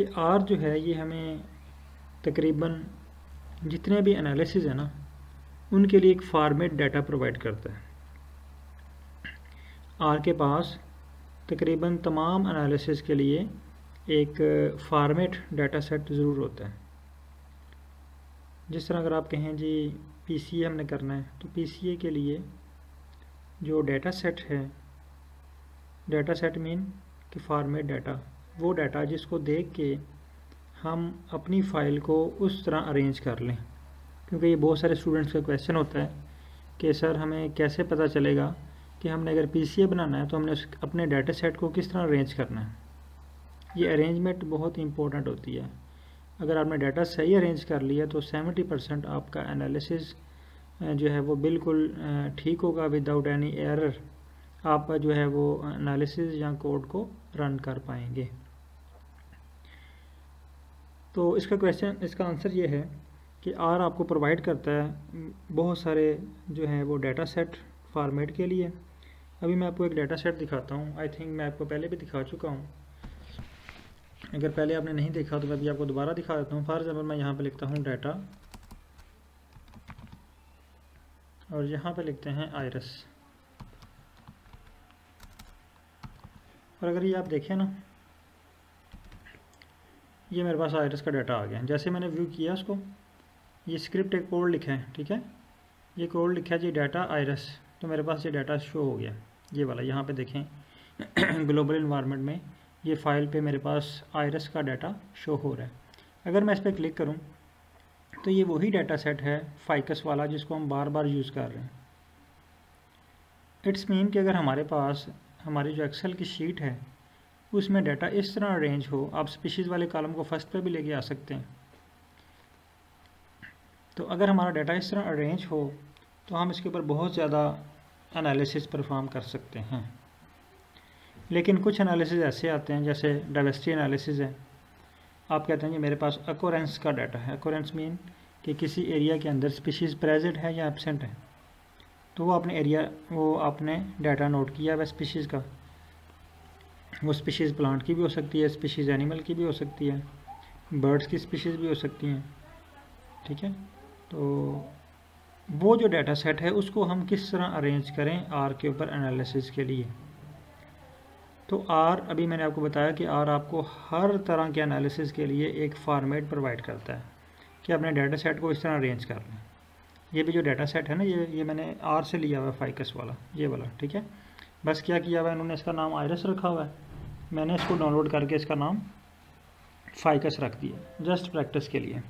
कि आर जो है, ये हमें तकरीबन जितने भी एनालिसिस है ना, उनके लिए एक फार्मेट डाटा प्रोवाइड करता है। आर के पास तकरीबन तमाम एनालिसिस के लिए एक फार्मेट डाटा सेट ज़रूर होता है। जिस तरह अगर आप कहें जी पी हमने करना है तो पीसीए के लिए जो डाटा सेट है डाटा सेट मीन कि फार्मेट डाटा वो डाटा जिसको देख के हम अपनी फ़ाइल को उस तरह अरेंज कर लें। क्योंकि ये बहुत सारे स्टूडेंट्स का क्वेश्चन होता है कि सर हमें कैसे पता चलेगा कि हमने अगर पीसीए बनाना है तो हमने उस अपने डाटा सेट को किस तरह अरेंज करना है। ये अरेंजमेंट बहुत इंपॉर्टेंट होती है। अगर आपने डाटा सही अरेंज कर लिया तो 70 परसेंट आपका एनालिसिस जो है वो बिल्कुल ठीक होगा विदाउट एनी एरर आप जो है वो एनालिसिस या कोड को रन कर पाएँगे। तो इसका क्वेश्चन इसका आंसर ये है कि आर आपको प्रोवाइड करता है बहुत सारे जो हैं वो डाटा सेट फॉर्मेट के लिए। अभी मैं आपको एक डाटा सेट दिखाता हूँ। आई थिंक मैं आपको पहले भी दिखा चुका हूँ। अगर पहले आपने नहीं देखा तो मैं अभी आपको दोबारा दिखा देता हूँ। फॉर एग्ज़ाम्पल मैं यहाँ पर लिखता हूँ डाटा और यहाँ पर लिखते हैं आयरस और अगर ये आप देखें ना ये मेरे पास आयरस का डाटा आ गया जैसे मैंने व्यू किया उसको, ये स्क्रिप्ट एक कोड लिखा है, ठीक है? ये कोड लिखा है जी डाटा आयरस तो मेरे पास ये डाटा शो हो गया। ये वाला, यहाँ पे देखें ग्लोबल इन्वायरमेंट में ये फ़ाइल पे मेरे पास आयरस का डाटा शो हो रहा है। अगर मैं इस पर क्लिक करूँ तो ये वही डाटा सेट है फाइकस वाला, जिसको हम बार बार यूज़ कर रहे हैं। इट्स मीन कि अगर हमारे पास, हमारी जो एक्सेल की शीट है उसमें डाटा इस तरह अरेंज हो, आप स्पीशीज़ वाले कॉलम को फ़र्स्ट पे भी लेके आ सकते हैं। तो अगर हमारा डाटा इस तरह अरेंज हो तो हम इसके ऊपर बहुत ज़्यादा एनालिसिस परफॉर्म कर सकते हैं। लेकिन कुछ एनालिसिस ऐसे आते हैं, जैसे डाइवर्सिटी एनालिसिस है। आप कहते हैं कि मेरे पास अकोरेंस का डाटा है। अकोरेंस मीन कि किसी एरिया के अंदर स्पीशीज़ प्रेजेंट है या एबसेंट है। तो वो अपने एरिया वो आपने डाटा नोट किया वह स्पीशीज़ का। वो स्पीशीज़ प्लांट की भी हो सकती है स्पीशीज़ एनिमल की भी हो सकती है बर्ड्स की स्पीशीज़ भी हो सकती हैं, ठीक है? तो वो जो डाटा सेट है, उसको हम किस तरह अरेंज करें आर के ऊपर एनालिसिस के लिए? तो आर अभी मैंने आपको बताया कि आर आपको हर तरह के एनालिसिस के लिए एक फॉर्मेट प्रोवाइड करता है कि अपने डाटा सेट को इस तरह अरेंज कर लें ये भी जो डाटा सेट है ना, ये ये मैंने आर से लिया हुआ है फाइकस वाला, ये वाला, ठीक है? बस क्या किया हुआ है? इन्होंने इसका नाम आयरस रखा हुआ है। मैंने इसको डाउनलोड करके इसका नाम फाइकस रख दिया जस्ट प्रैक्टिस के लिए।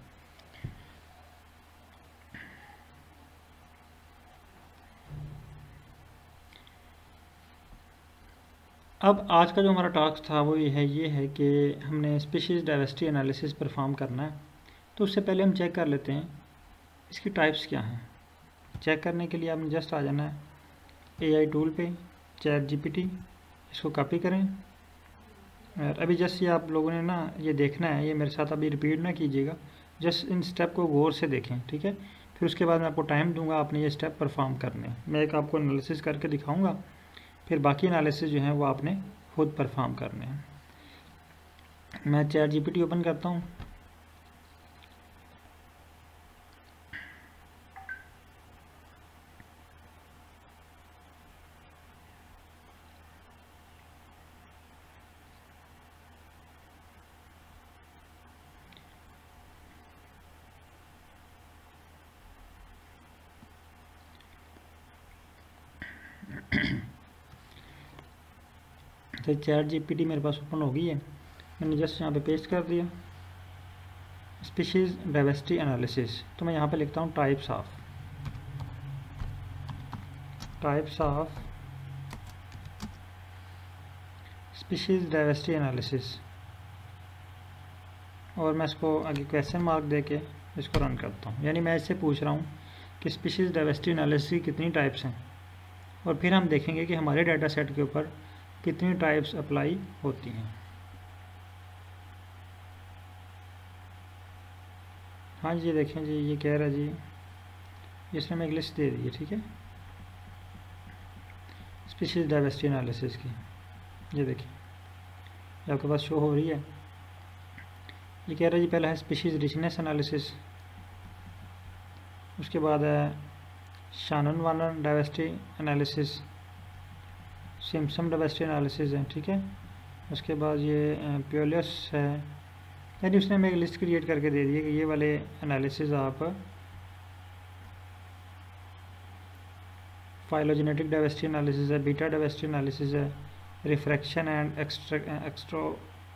अब आज का जो हमारा टास्क था, वो ये है ये है कि हमने स्पीशीज़ डाइवर्सिटी एनालिसिस परफॉर्म करना है। तो उससे पहले हम चेक कर लेते हैं, इसकी टाइप्स क्या हैं। चेक करने के लिए आपने जस्ट आ जाना है एआई टूल पे। चैट जीपीटी, इसको कॉपी करें। और अभी जस्ट ये आप लोगों ने ना ये देखना है, ये मेरे साथ अभी रिपीट ना कीजिएगा। जस्ट इन स्टेप को गौर से देखें, ठीक है? फिर उसके बाद मैं आपको टाइम दूँगा आपने ये स्टेप परफॉर्म करने। मैं एक आपको एनालिसिस करके दिखाऊँगा, फिर बाकी एनालिसिस जो है वो आपने खुद परफॉर्म करने हैं। मैं चैट जीपीटी ओपन करता हूँ। तो चैट जीपीटी मेरे पास ओपन हो गई है। मैंने जस्ट यहाँ पे पेस्ट कर दिया। स्पीशीज़ डाइवर्सिटी एनालिसिस तो मैं यहाँ पे लिखता हूँ types of types of species diversity analysis और मैं इसको आगे क्वेश्चन मार्क दे के इसको रन करता हूँ। यानी मैं इससे पूछ रहा हूँ कि स्पीशीज़ डाइवर्सिटी एनालिसिस कितनी टाइप्स हैं। और फिर हम देखेंगे कि हमारे डाटा सेट के ऊपर कितनी टाइप्स अप्लाई होती हैं? हाँ जी, देखें जी, ये कह रहा जी, इसने हमें एक लिस्ट दे दी है, ठीक है? स्पीशीज डाइवर्सिटी एनालिसिस की। ये देखिए आपके पास शो हो रही है। ये कह रहा है जी, पहला है स्पीशीज़ रिचनेस एनालिसिस उसके बाद है Shannon Wiener diversity analysis Simpson diversity analysis है, ठीक है? उसके बाद ये प्योलियस है। यानी उसने हमें एक लिस्ट क्रिएट करके दे दी है कि ये वाले एनालिसिस आप फाइलोजेनेटिक डाइवर्सिटी एनालिसिस है बीटा डाइवर्सिटी एनालिसिस है rarefaction and extra extro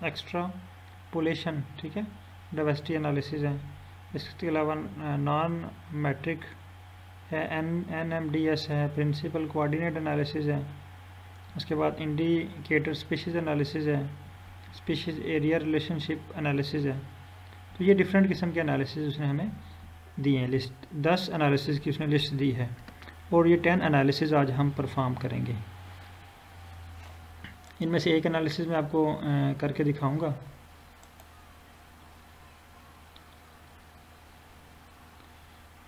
extrapolation ठीक है? डाइवर्सिटी एनालिसिस है। इसके अलावा नॉन मैट्रिक है N N M D S है प्रिंसिपल कोऑर्डिनेट एनालिसिस है। उसके बाद इंडिकेटर स्पीशीज़ एनालिसिस है स्पीशीज़ एरिया रिलेशनशिप एनालिसिस है। तो ये डिफरेंट किस्म के एनालिसिस उसने हमें दिए हैं। लिस्ट दस एनालिसिस की उसने लिस्ट दी है और ये टेन एनालिसिस आज हम परफॉर्म करेंगे। इनमें से एक एनालिसिस मैं आपको करके दिखाऊँगा।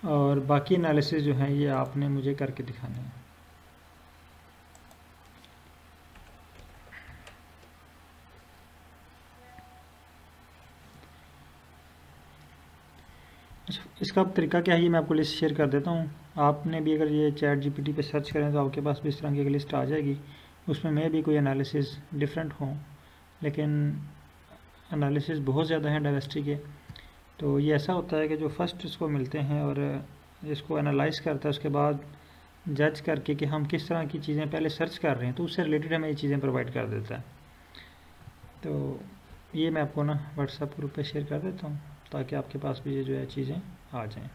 और बाकी एनालिसिस जो हैं ये आपने मुझे करके दिखाने हैं अच्छा इसका तरीका क्या है ये मैं आपको लिस्ट शेयर कर देता हूँ। आपने भी अगर ये चैट जीपीटी पे सर्च करें तो आपके पास भी इस तरह की एक लिस्ट आ जाएगी। उसमें मैं भी कोई एनालिसिस डिफरेंट हों, लेकिन एनालिसिस बहुत ज़्यादा हैं डाइवर्सिटी के। तो ये ऐसा होता है कि जो फ़र्स्ट इसको मिलते हैं और इसको एनालाइज करता है, उसके बाद जज करके कि हम किस तरह की चीज़ें पहले सर्च कर रहे हैं तो उससे रिलेटेड हमें ये चीज़ें प्रोवाइड कर देता है। तो ये मैं आपको ना व्हाट्सएप ग्रुप पे शेयर कर देता हूँ, ताकि आपके पास भी ये जो है चीज़ें आ जाएँ।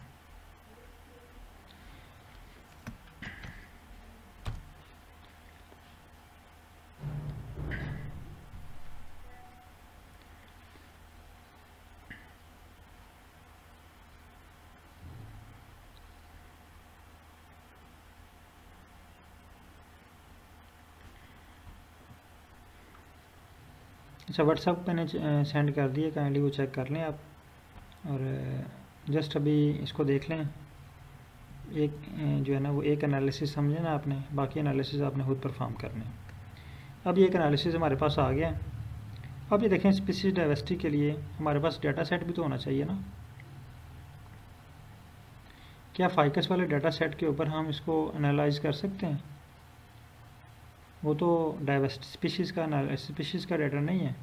अच्छा व्हाट्सअप मैंने सेंड कर दिए काइंडली वो चेक कर लें आप। और जस्ट अभी इसको देख लें। एक जो है ना, वो एक एनालिसिस समझे ना आपने, बाकी एनालिसिस आपने खुद परफॉर्म करने। अब ये एक एनालिसिस हमारे पास आ गया। अब ये देखें स्पीसीज डाइवर्सिटी के लिए हमारे पास डाटा सेट भी तो होना चाहिए ना। क्या फाइकस वाले डाटा सेट के ऊपर हम इसको एनालाइज कर सकते हैं? वो तो डाइवर्सिटी स्पीशीज़ का स्पीशीज़ का डाटा नहीं है।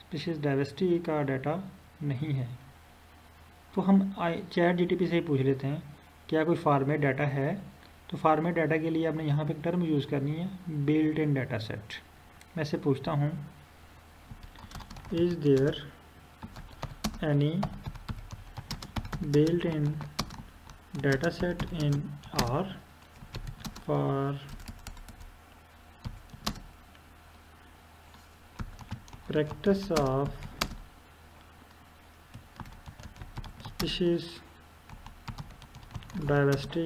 स्पीशीज़ डाइवर्सिटी का डाटा नहीं है। तो हम आई चैट जीटीपी से ही पूछ लेते हैं, क्या कोई फार्मेट डाटा है? तो फार्मेट डाटा के लिए आपने यहाँ पे एक टर्म यूज़ करनी है बिल्ट इन डाटा सेट मैं से पूछता हूँ is there any built in data set in R for practice of species diversity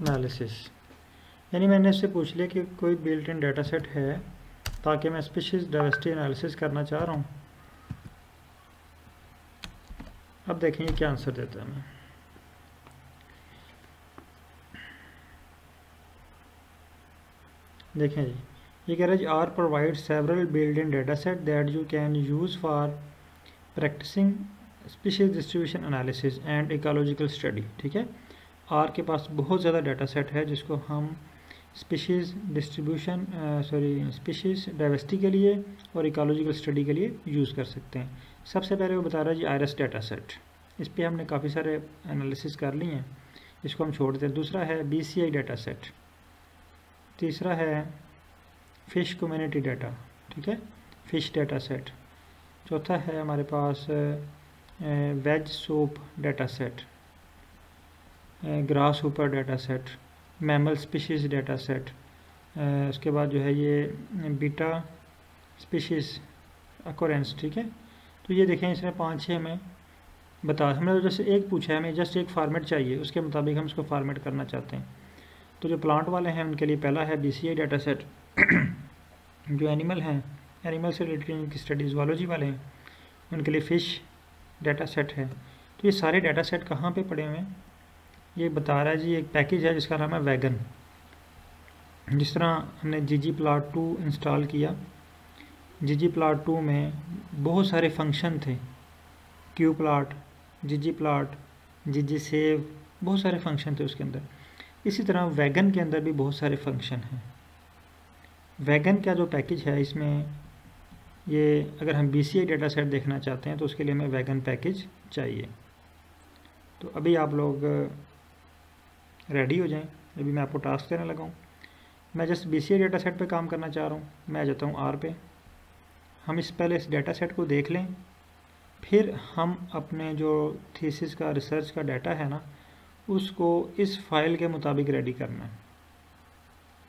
analysis यानी मैंने इससे पूछ लिया कि कोई बिल्ट इन डाटा सेट है, ताकि मैं स्पीशीज़ डाइवर्सिटी एनालिसिस करना चाह रहा हूँ। अब देखेंगे क्या आंसर देता है मैं देखें जी, ये कह रहा है R provide several build in data set that you can use for practicing species distribution analysis and ecological study ठीक है? आर के पास बहुत ज़्यादा डाटा सेट है जिसको हम species distribution sorry species diversity के लिए और इकोलॉजिकल स्टडी के लिए यूज़ कर सकते हैं। सबसे पहले वो बता रहा है जी आयरस डाटा सेट इस पर हमने काफ़ी सारे एनालिसिस कर लिए हैं। इसको हम छोड़ हैं। दूसरा है B C I data set तीसरा है फ़िश कम्युनिटी डाटा ठीक है? फ़िश डाटा सेट चौथा है हमारे पास वेज सोप डाटा सेट ग्रास ऊपर data set, mammal species data set उसके बाद जो है ये बीटा स्पीशीज़, अकोरेंस, ठीक है? तो ये देखें इसमें पाँच छः में बता, हमने जैसे एक पूछा है, हमें जस्ट एक फार्मेट चाहिए, उसके मुताबिक हम इसको फार्मेट करना चाहते हैं। तो जो प्लांट वाले हैं, उनके लिए पहला है बी सी डाटा सेट। जो एनिमल हैं एनिमल से रिलेटेड स्टडीज़ वालोजी वाले हैं, उनके लिए फ़िश डाटा सेट है। तो ये सारे डाटा सेट कहाँ पे पड़े हुए हैं? ये बता रहा है जी, एक पैकेज है जिसका नाम है वैगन जिस तरह हमने G G plot two install किया जी जी प्लाट टू में बहुत सारे फ़ंक्शन थे। Q plot G G plot G G save बहुत सारे फ़ंक्शन थे उसके अंदर। इसी तरह वैगन के अंदर भी बहुत सारे फ़ंक्शन हैं। वैगन का जो पैकेज है, इसमें ये अगर हम बी सी डेटा सेट देखना चाहते हैं तो उसके लिए हमें वैगन पैकेज चाहिए। तो अभी आप लोग रेडी हो जाएँ। अभी मैं आपको टास्क देने लगा हूँ। मैं just B C data set पर काम करना चाह रहा हूँ। मैं आ जाता हूँ आर पे। हम इस पहले इस डेटा सेट को देख लें। फिर हम अपने जो थीसिस का रिसर्च का डाटा है ना, उसको इस फ़ाइल के मुताबिक रेडी करना है।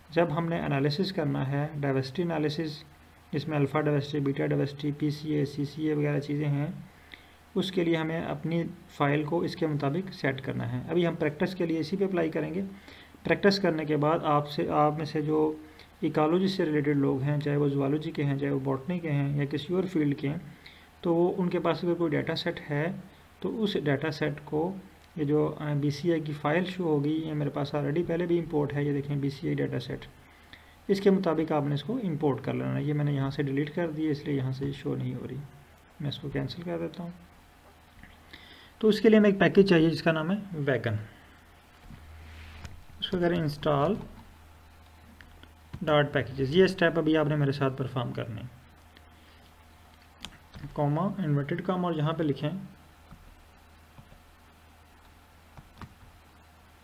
जब हमने एनालिसिस करना है डाइवर्सिटी एनालिसिस जिसमें alpha diversity beta diversity P C A C C A वगैरह चीज़ें हैं, उसके लिए हमें अपनी फ़ाइल को इसके मुताबिक सेट करना है। अभी हम प्रैक्टिस के लिए इसी पे अप्लाई करेंगे। प्रैक्टिस करने के बाद आपसे, आप में से जो इकालोजी से रिलेटेड लोग हैं, चाहे वो जुआलॉजी के हैं, चाहे वो बॉटनी के हैं, या किसी और फ़ील्ड के हैं तो वो उनके पास अगर कोई डाटा सेट है तो उस डाटा सेट को ये जो बी की फ़ाइल शो होगी, ये मेरे पास ऑलरेडी पहले भी इम्पोर्ट है, ये देखें बी सी डाटा सेट। इसके मुताबिक आपने इसको इंपोर्ट कर लेना। ये मैंने यहाँ से डिलीट कर दिया इसलिए यहाँ से शो नहीं हो रही। मैं इसको कैंसिल कर देता हूँ। तो उसके लिए हमें एक पैकेज चाहिए जिसका नाम है वैगन उसको करें इंस्टॉल डॉट पैकेजेस ये स्टेप अभी आपने मेरे साथ परफॉर्म करने कॉमा इन्वर्टेड कॉम और यहाँ पे लिखें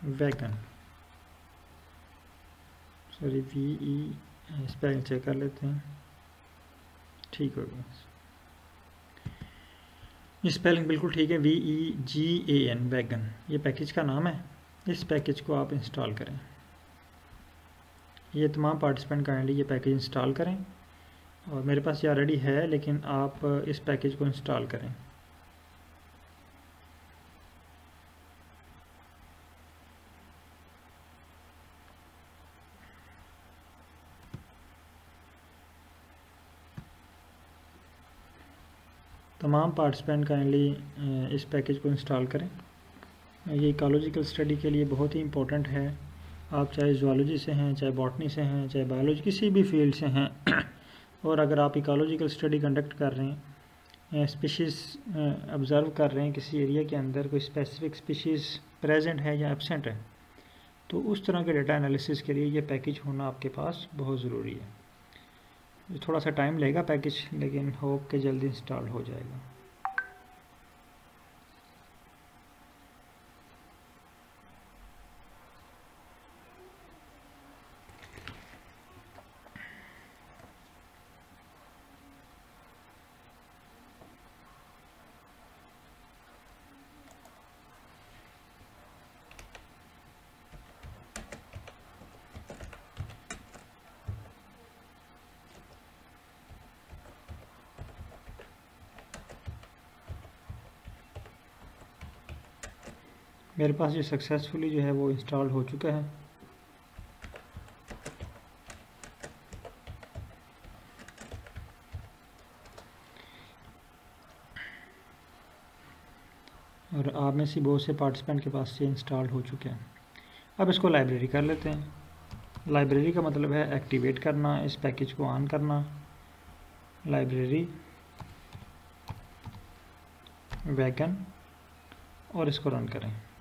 vegan sorry V E spelling check कर लेते हैं। ठीक हो गया। स्पेलिंग बिल्कुल ठीक है V E G A N vegan ये पैकेज का नाम है। इस पैकेज को आप इंस्टॉल करें। ये तमाम पार्टिसिपेंट काइंडली ये पैकेज इंस्टॉल करें। और मेरे पास ये ऑलरेडी है, लेकिन आप इस पैकेज को इंस्टॉल करें। तमाम पार्टिसिपेंट काइंडली इस पैकेज को इंस्टॉल करें। ये इकोलॉजिकल स्टडी के लिए बहुत ही इंपॉर्टेंट है। आप चाहे जोलॉजी से हैं, चाहे बॉटनी से हैं, चाहे बायोलॉजी किसी भी फ़ील्ड से हैं, और अगर आप इकोलॉजिकल स्टडी कंडक्ट कर रहे हैं स्पीशीज़ ऑब्ज़र्व कर रहे हैं किसी एरिया के अंदर, कोई स्पेसिफिक स्पीशीज़ प्रेजेंट है या एबसेंट है तो उस तरह के डेटा एनालिसिस के लिए ये पैकेज होना आपके पास बहुत ज़रूरी है। थोड़ा सा टाइम लेगा पैकेज लेकिन होप के जल्दी इंस्टॉल हो जाएगा। मेरे पास ये सक्सेसफुली जो है वो इंस्टॉल हो चुका है। और आप में से बहुत से पार्टिसिपेंट के पास ये इंस्टॉल हो चुके हैं। अब इसको लाइब्रेरी कर लेते हैं। लाइब्रेरी का मतलब है एक्टिवेट करना, इस पैकेज को ऑन करना। लाइब्रेरी वैगन और इसको रन करें।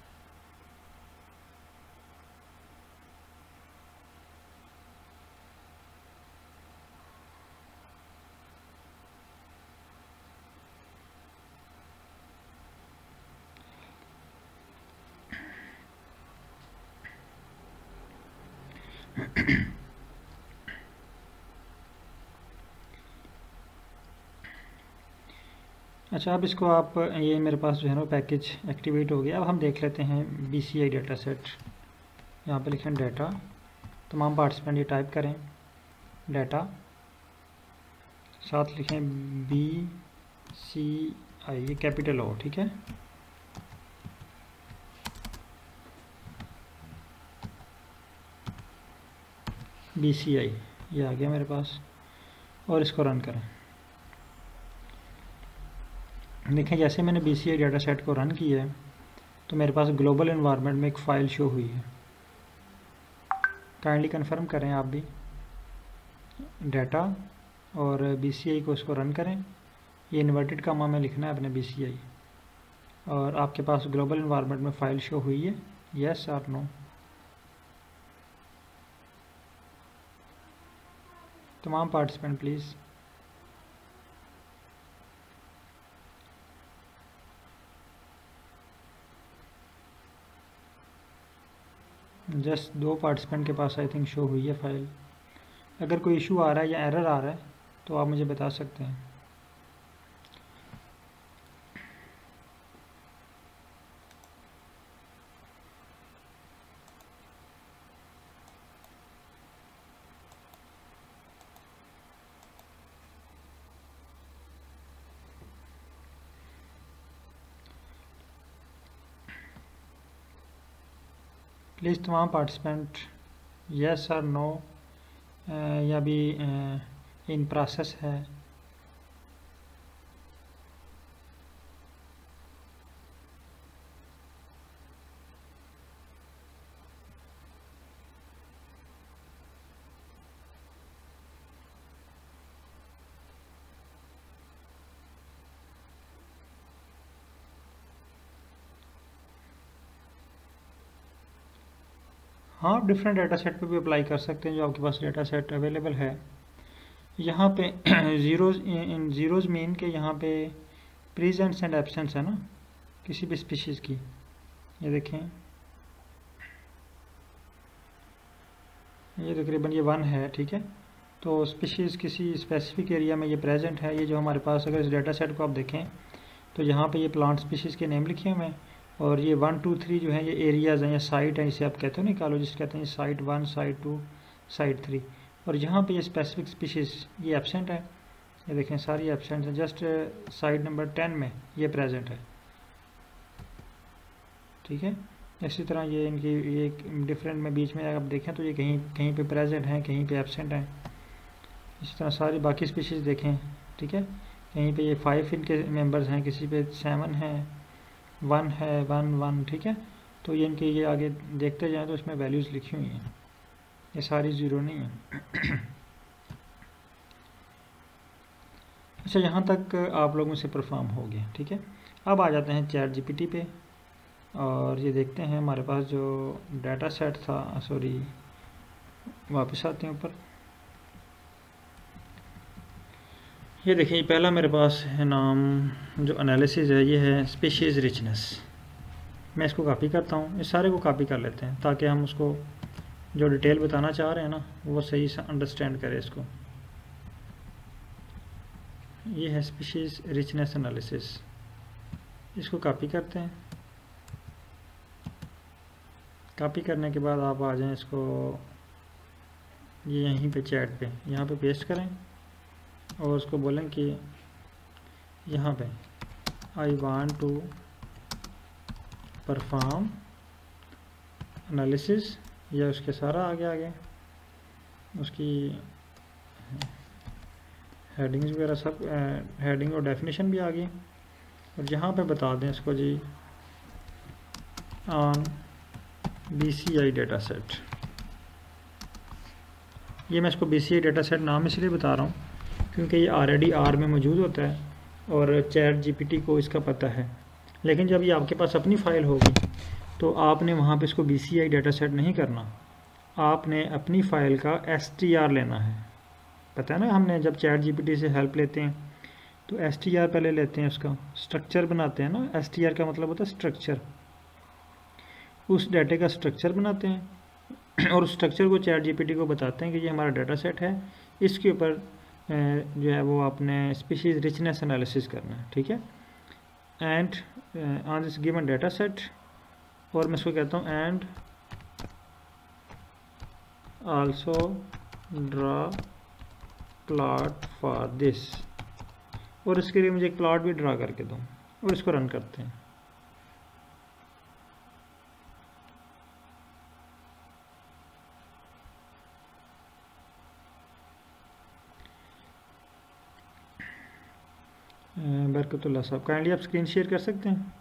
अच्छा अब इसको आप, ये मेरे पास जो है ना पैकेज एक्टिवेट हो गया। अब हम देख लेते हैं B C I data set यहाँ पे लिखें डाटा तमाम पार्टिसिपेंट ये टाइप करें। डाटा साथ लिखें बी सी आई ये कैपिटल हो ठीक है? बी सी आई ये आ गया मेरे पास। और इसको रन करें। देखें, जैसे मैंने बी सी डाटा सेट को रन किया है तो मेरे पास ग्लोबल इन्वायरमेंट में एक फ़ाइल शो हुई है। काइंडली कन्फर्म करें आप भी। डाटा और बी को इसको रन करें। ये इन्वर्टेड कामा में लिखना है अपने बी और आपके पास ग्लोबल इन्वायरमेंट में फ़ाइल शो हुई है। यस और नो तमाम पार्टिसिपेंट प्लीज़ जस्ट दो पार्टिसिपेंट के पास आई थिंक शो हुई है फ़ाइल अगर कोई इशू आ रहा है या एरर आ रहा है तो आप मुझे बता सकते हैं। प्लीज़ तमाम पार्टिसिपेंट यस और नो या भी इन प्रोसेस है? आप डिफरेंट डाटा सेट पर भी अप्लाई कर सकते हैं जो आपके पास डाटा सेट अवेलेबल है। यहाँ पे ज़ीरोज़ इन ज़ीरोज़ मीन के यहाँ पे प्रेजेंट्स एंड एबसेंट्स है ना, किसी भी स्पीशीज़ की। ये देखें। ये तकरीबन ये वन है, ठीक है? तो स्पीशीज़ किसी स्पेसिफिक एरिया में ये प्रेजेंट है, ये जो हमारे पास, अगर इस डाटा सेट को आप देखें तो यहाँ पे ये प्लांट स्पीशीज़ के नेम लिखे हुए हैं। और ये वन टू थ्री जो है, ये एरियाज़ हैं, या साइट हैं, इसे आप कहते हो ना इकोलॉजिस्ट कहते हैं site one site two site three और यहाँ पे ये स्पेसिफिक स्पीशीज़ ये एबसेंट है। ये देखें, सारी एबसेंट हैं। जस्ट साइट नंबर टेन में ये प्रेजेंट है। ठीक है? इसी तरह ये इनकी, ये डिफरेंट में बीच में आप देखें तो ये कहीं कहीं पे प्रेजेंट हैं, कहीं पे एबसेंट हैं। इसी तरह सारी बाकी स्पीशीज़ देखें। ठीक है? कहीं पे ये फाइव इनके मेंबर्स हैं, किसी पे सेवन हैं। वन है, वन वन, ठीक है? तो ये इनके ये आगे देखते जाएँ तो इसमें वैल्यूज़ लिखी हुई हैं। ये सारी ज़ीरो नहीं है। अच्छा यहाँ तक आप लोगों से परफॉर्म हो गया, ठीक है? अब आ जाते हैं चैट जीपीटी पे, और ये देखते हैं हमारे पास जो डाटा सेट था सॉरी वापस आते हैं ऊपर। ये देखिए पहला मेरे पास है नाम, जो एनालिसिस है, ये है स्पीशीज़ रिचनेस मैं इसको कॉपी करता हूँ, इस सारे को कॉपी कर लेते हैं, ताकि हम उसको जो डिटेल बताना चाह रहे हैं ना, वो सही से अंडरस्टैंड करें इसको। ये है स्पीशीज़ रिचनेस एनालिसिस इसको कॉपी करते हैं। कॉपी करने के बाद आप आ जाएँ इसको, ये यहीं पे चैट पे, यहाँ पे पेस्ट करें। और उसको बोलें कि यहाँ पे I want to perform analysis या उसके सारा आगे आगे, उसकी हेडिंग्स वगैरह सब हेडिंग और डेफिनेशन भी आ गई और यहाँ पे बता दें इसको जी on B C I data set ये मैं इसको B C I data set नाम इसलिए बता रहा हूँ क्योंकि ये ऑलरेडी आर में मौजूद होता है और चैट जीपीटी को इसका पता है। लेकिन जब ये आपके पास अपनी फ़ाइल होगी तो आपने वहाँ पे इसको बी डाटा सेट नहीं करना। आपने अपनी फ़ाइल का एस टी आर लेना है। पता है ना, हमने जब चैट जीपीटी से हेल्प लेते हैं तो एस टी आर पहले लेते हैं उसका। स्ट्रक्चर बनाते हैं ना एस टी आर का मतलब होता है स्ट्रक्चर उस डाटे का स्ट्रक्चर बनाते हैं और उस स्ट्रक्चर को चैट जीपीटी को बताते हैं कि ये हमारा डाटा सेट है। इसके ऊपर जो है वो आपने स्पीशीज़ रिचनेस एनालिसिस करना है, ठीक है? And on this given data set और मैं इसको कहता हूँ and also draw plot for this और इसके लिए मुझे एक प्लॉट भी ड्रा करके दूँ, और इसको रन करते हैं। बरकतुल्ला साहब काइंडली आप स्क्रीन शेयर कर सकते हैं?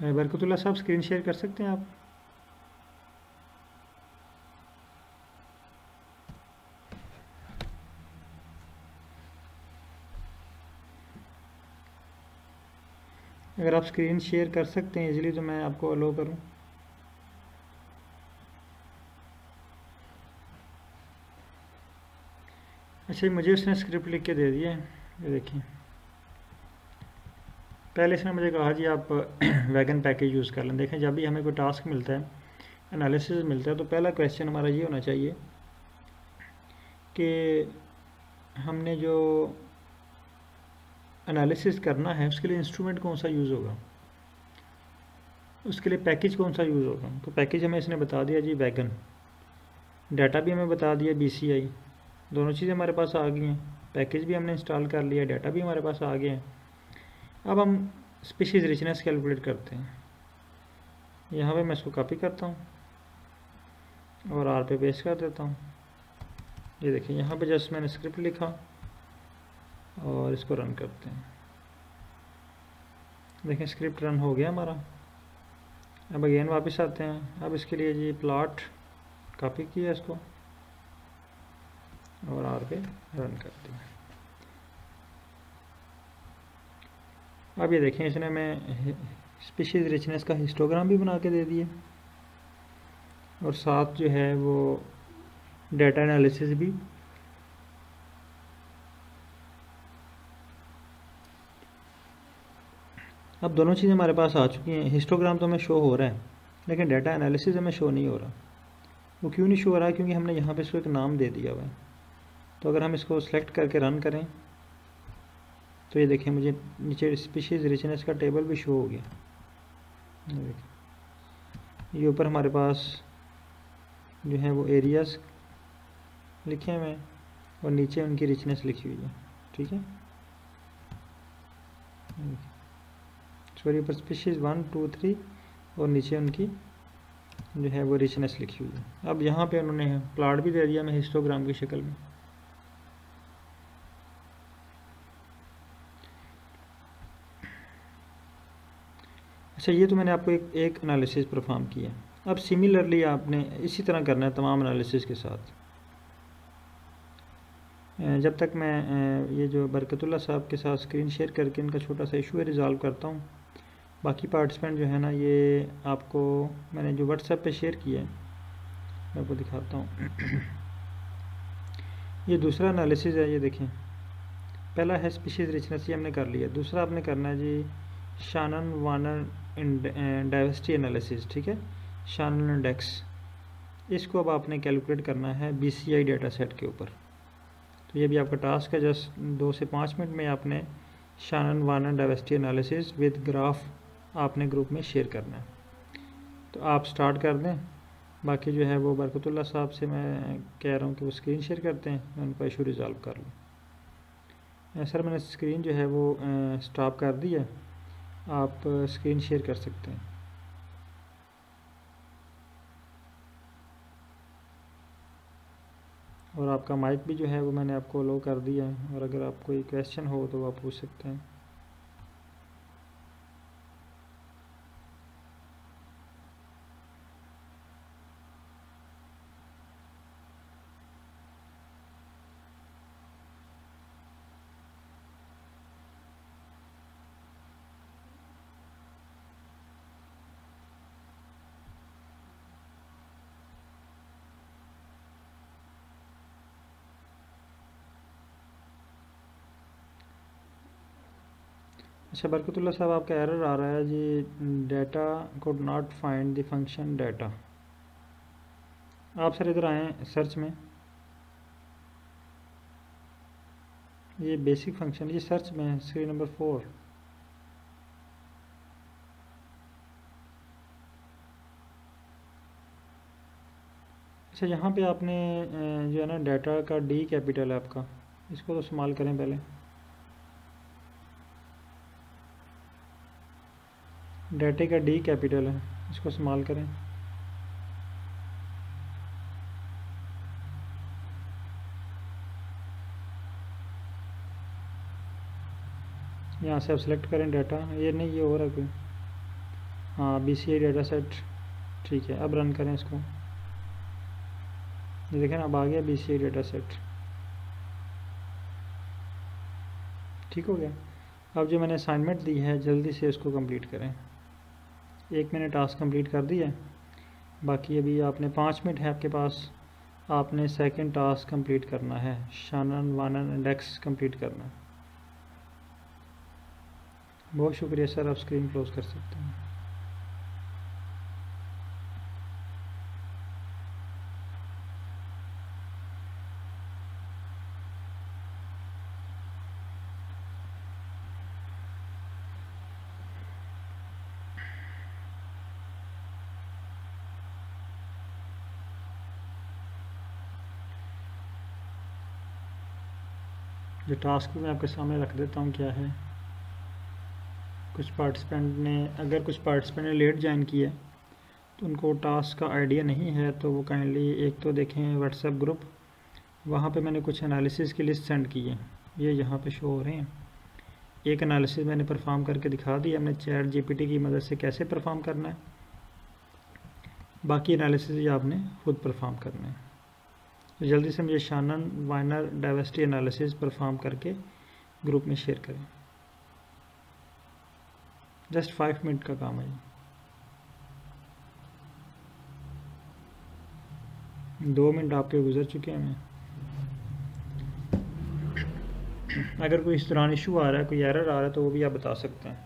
बरकतुल्ला साहब स्क्रीन शेयर कर सकते हैं आप? अगर आप स्क्रीन शेयर कर सकते हैं इजीली तो मैं आपको अलो करूँ। अच्छा मुझे उसने स्क्रिप्ट लिख के दे है। ये देखिए। पहले इसने मुझे कहा जी, आप वैगन पैकेज यूज़ कर लें। देखें, जब भी हमें कोई टास्क मिलता है एनालिसिस मिलता है तो पहला क्वेश्चन हमारा ये होना चाहिए कि हमने जो एनालिसिस करना है, उसके लिए इंस्ट्रूमेंट कौन सा यूज़ होगा? उसके लिए पैकेज कौन सा यूज़ होगा? तो पैकेज हमें इसने बता दिया जी वैगन डाटा भी हमें बता दिया बीसीआई दोनों चीज़ें हमारे पास आ गई हैं। पैकेज भी हमने इंस्टॉल कर लिया, डाटा भी हमारे पास आ गए हैं। अब हम स्पीशीज़ रिचनेस कैलकुलेट करते हैं। यहाँ पे मैं इसको कॉपी करता हूँ और आर पे पेस्ट कर देता हूँ। ये देखिए, यहाँ पे जस्ट मैंने स्क्रिप्ट लिखा और इसको रन करते हैं। देखें स्क्रिप्ट रन हो गया हमारा। अब अगेन वापस आते हैं। अब इसके लिए जी प्लाट कॉपी किया इसको। और आर पे रन करते हैं। अब ये देखें, इसने मैं स्पीशीज़ रिचनेस का हिस्टोग्राम भी बना के दे दिए और साथ जो है वो डेटा एनालिसिस भी। अब दोनों चीज़ें हमारे पास आ चुकी हैं। हिस्टोग्राम तो हमें शो हो रहा है, लेकिन डाटा एनालिसिस हमें शो नहीं हो रहा। वो क्यों नहीं शो हो रहा? है क्योंकि हमने यहाँ पे इसको एक नाम दे दिया हुआ है। तो अगर हम इसको सेलेक्ट करके रन करें तो ये देखिए मुझे नीचे स्पीशीज़ रिचनेस का टेबल भी शो हो गया। ये ऊपर हमारे पास जो है वो एरियाज़ लिखे हुए हैं और नीचे उनकी रिचनेस लिखी हुई है, ठीक है? सॉरी ऊपर स्पीशीज़ वन टू थ्री और नीचे उनकी जो है वो रिचनेस लिखी हुई है। अब यहाँ पे उन्होंने प्लाट भी दे दिया, मैं हिस्टोग्राम की शक्ल में। अच्छा ये तो मैंने आपको एक एक एनालिसिस परफॉर्म किया। अब सिमिलरली आपने इसी तरह करना है, तमाम एनालिसिस के साथ। जब तक मैं ये जो बरकतुल्ला साहब के साथ स्क्रीन शेयर करके इनका छोटा सा इशू है रिज़ॉल्व करता हूँ। बाकी पार्टिसिपेंट जो है ना, ये आपको मैंने जो व्हाट्सएप पे शेयर किया है, मैं आपको दिखाता हूँ। ये दूसरा एनालिसिस है, ये देखें। पहला है स्पीशीज़ रिचनेस ये हमने कर लिया। दूसरा आपने करना है जी, शानन वानर डाइवर्सिटी एनालिसिस ठीक है? शानन इंडेक्स इसको अब आपने कैलकुलेट करना है B C I data set के ऊपर। तो ये भी आपका टास्क है, जस्ट दो से पाँच मिनट में आपने Shannon Wiener diversity analysis with graph आपने ग्रुप में शेयर करना है। तो आप स्टार्ट कर दें। बाकी जो है वो बरकतुल्ला साहब से मैं कह रहा हूँ कि वो स्क्रीन शेयर करते हैं, मैं उनका इशू रिज़ॉल्व कर लूँ। सर, मैंने स्क्रीन जो है वो स्टॉप कर दी है। आप स्क्रीन शेयर कर सकते हैं। और आपका माइक भी जो है वो मैंने आपको लो कर दिया है। और अगर आप कोई क्वेश्चन हो तो आप पूछ सकते हैं। अच्छा बरकतुल्ला साहब, आपका एरर आ रहा है जी। Data code not find the function data आप सर इधर आए सर्च में। ये बेसिक फ़ंक्शन ये सर्च में है स्क्रीन नंबर फोर अच्छा यहाँ पे आपने जो है ना डाटा का डी कैपिटल है आपका। इसको तो इस्तेमाल करें पहले। डाटे का डी कैपिटल है, इसको इस्तेमाल करें। यहाँ से आप सेलेक्ट करें डाटा ये नहीं, ये हो रहा कोई। हाँ बी सी डाटा सेट ठीक है, अब रन करें इसको। ये देखें, अब आ गया बी सी डाटा सेट ठीक हो गया। अब जो मैंने असाइनमेंट दी है, जल्दी से इसको कंप्लीट करें। एक मैंने टास्क कंप्लीट कर दिया। बाकी अभी आपने पाँच मिनट है आपके पास। आपने सेकंड टास्क कंप्लीट करना है। शानन वानन इंडेक्स कंप्लीट करना बहुत शुक्रिया सर आप स्क्रीन क्लोज कर सकते हैं। जो टास्क मैं आपके सामने रख देता हूँ, क्या है? कुछ पार्टिसिपेंट ने, अगर कुछ पार्टिसिपेंट ने लेट ज्वाइन किया तो उनको टास्क का आइडिया नहीं है तो वो काइंडली एक तो देखें व्हाट्सएप ग्रुप वहाँ पे मैंने कुछ एनालिसिस की लिस्ट सेंड की है। ये यहाँ पे शो हो रहे हैं। एक एनालिसिस मैंने परफॉर्म करके दिखा दिया हमने चैट जीपीटी की मदद से कैसे परफॉर्म करना है। बाकी एनालिसिस ये आपने खुद परफॉर्म करना है। तो जल्दी से मुझे Shannon Wiener diversity analysis perform करके ग्रुप में शेयर करें। जस्ट फाइव मिनट का काम है दो मिनट आपके गुजर चुके हैं मैं अगर कोई इस दौरान इशू आ रहा है, कोई एरर आ रहा है तो वो भी आप बता सकते हैं।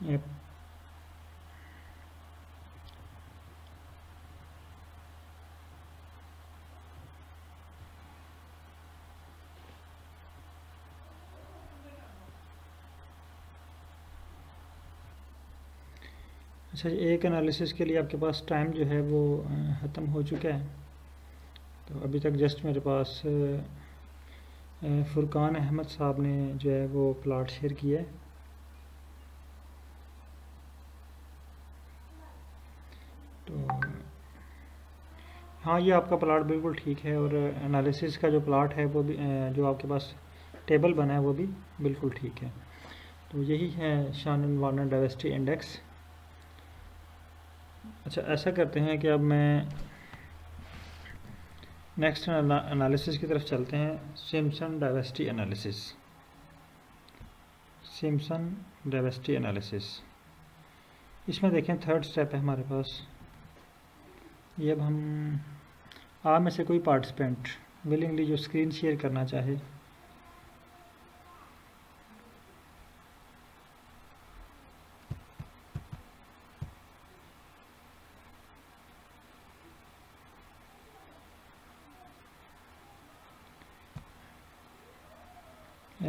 Yep. अच्छा एक एनालिसिस के लिए आपके पास टाइम जो है वो ख़त्म हो चुका है तो अभी तक जस्ट मेरे पास फुरकान अहमद साहब ने जो है वो प्लाट शेयर किया है हाँ ये आपका प्लाट बिल्कुल ठीक है और एनालिसिस का जो प्लाट है, वो भी जो आपके पास टेबल बना है, वो भी बिल्कुल ठीक है। तो यही है शान वार्नर डाइवर्सिटी इंडेक्स अच्छा ऐसा करते हैं कि अब मैं नेक्स्ट एनालिसिस की तरफ़ चलते हैं। Simpson diversity analysis Simpson diversity analysis इसमें देखें थर्ड स्टेप है हमारे पास। ये अब हम आप में से कोई पार्टिसिपेंट विलिंगली जो स्क्रीन शेयर करना चाहे।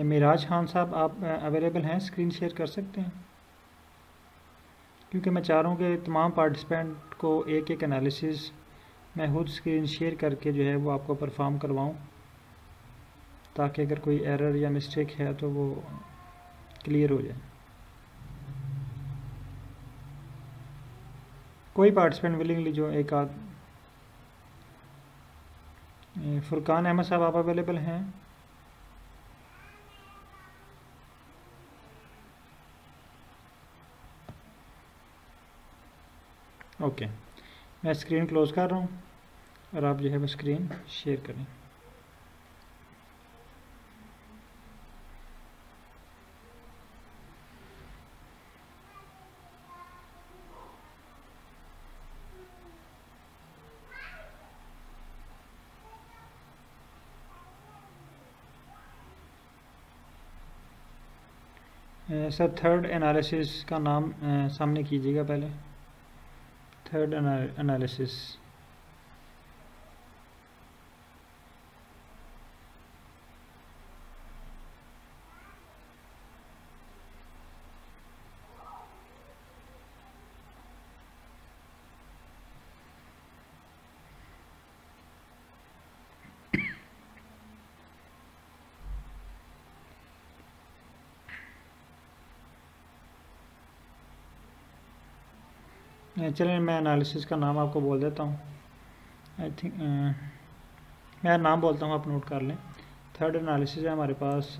मिराज खान साहब, आप अवेलेबल हैं? स्क्रीन शेयर कर सकते हैं? क्योंकि मैं चाह रहा हूँ कि तमाम पार्टिसिपेंट को एक एक एनालिसिस मैं खुद स्क्रीन शेयर करके जो है वो आपको परफॉर्म करवाऊँ, ताकि अगर कोई एरर या मिस्टेक है तो वो क्लियर हो जाए। कोई पार्टिसिपेंट विलिंगली जो एक आध फुरकान अहमद साहब आप अवेलेबल हैं? ओके मैं स्क्रीन क्लोज कर रहा हूँ। और आप जो है वो स्क्रीन शेयर करें। सर थर्ड एनालिसिस का नाम सामने कीजिएगा पहले। थर्ड एनालिसिस चलिए मैं एनालिसिस का नाम आपको बोल देता हूँ। आई थिंक मैं नाम बोलता हूँ, आप नोट कर लें। थर्ड एनालिसिस है हमारे पास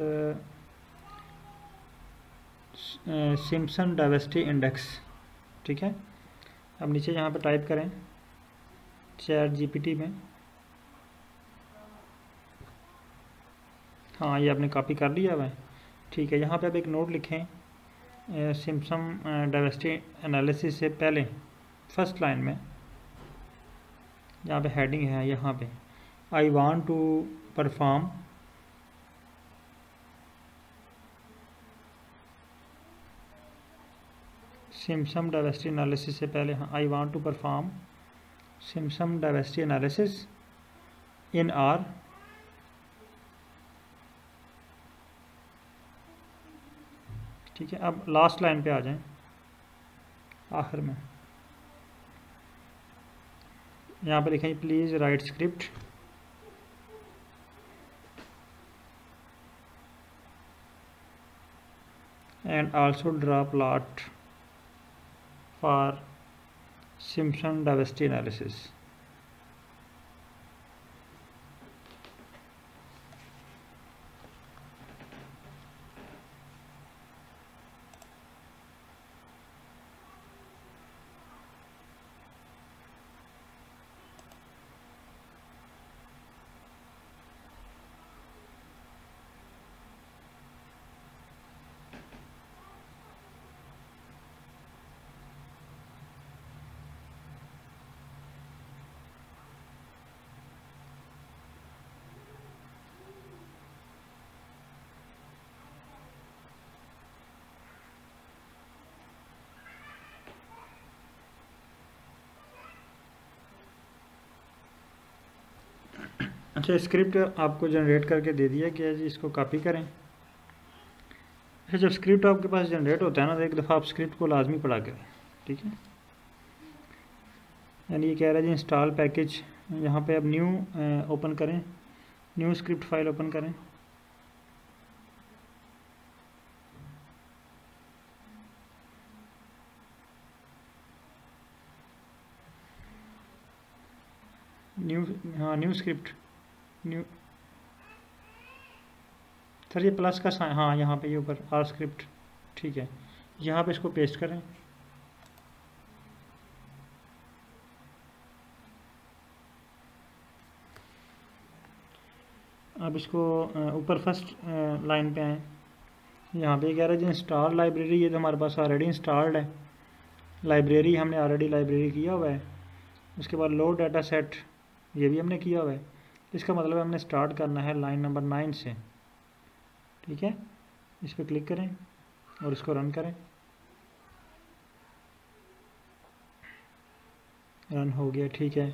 सिम्पसन डाइवर्सिटी इंडेक्स ठीक है? अब नीचे यहाँ पर टाइप करें चैट जीपीटी में। हाँ ये आपने कॉपी कर लिया है। ठीक है, यहाँ पे आप एक नोट लिखें। सिम्पसम डाइवर्सिटी एनालिसिस से पहले फ़र्स्ट लाइन में, जहाँ पे हेडिंग है, यहाँ पे I want to perform Simpson diversity analysis से पहले हाँ I want to perform Simpson diversity analysis in R ठीक है, अब लास्ट लाइन पे आ जाएँ। आखिर में। यहाँ पर लिखें please write script and also draw plot for Simpson diversity analysis अच्छा स्क्रिप्ट आपको जनरेट करके दे दिया गया जी इसको कॉपी करें। अच्छा जब स्क्रिप्ट आपके पास जनरेट होता है ना तो एक दफ़ा आप स्क्रिप्ट को लाजमी पढ़ा करें ठीक है? यानी ये कह रहा है जी इंस्टॉल पैकेज यहाँ पे अब न्यू ओपन करें न्यू स्क्रिप्ट फ़ाइल ओपन करें। न्यू हाँ न्यू स्क्रिप्ट न्यू सर, ये प्लस का साइन हाँ यहाँ पे ये ऊपर आर स्क्रिप्ट ठीक है। यहाँ पे इसको पेस्ट करें। अब इसको ऊपर फ़र्स्ट लाइन पे आए। यहाँ पे कह रहा है जी इंस्टॉल लाइब्रेरी ये तो हमारे पास ऑलरेडी इंस्टॉल्ड है। लाइब्रेरी हमने ऑलरेडी लाइब्रेरी किया हुआ है। उसके बाद लोड डाटा सेट ये भी हमने किया हुआ है। इसका मतलब हमने स्टार्ट करना है लाइन नंबर नाइन से। ठीक है? इस पर क्लिक करें और इसको रन करें। रन हो गया, ठीक है।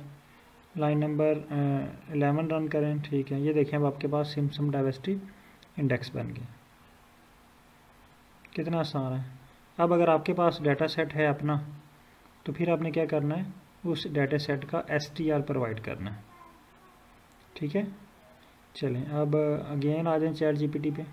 लाइन नंबर एलेवन रन करें, ठीक है। ये देखें, अब आपके पास सिमसम डाइवर्सिटी इंडेक्स बन गया कितना आसान है। अब अगर आपके पास डाटा सेट है अपना तो फिर आपने क्या करना है? उस डाटा सेट का एस टी आर प्रोवाइड करना है। ठीक है? चलें, अब अगेन आ जाएँ चैट जीपीटी पे।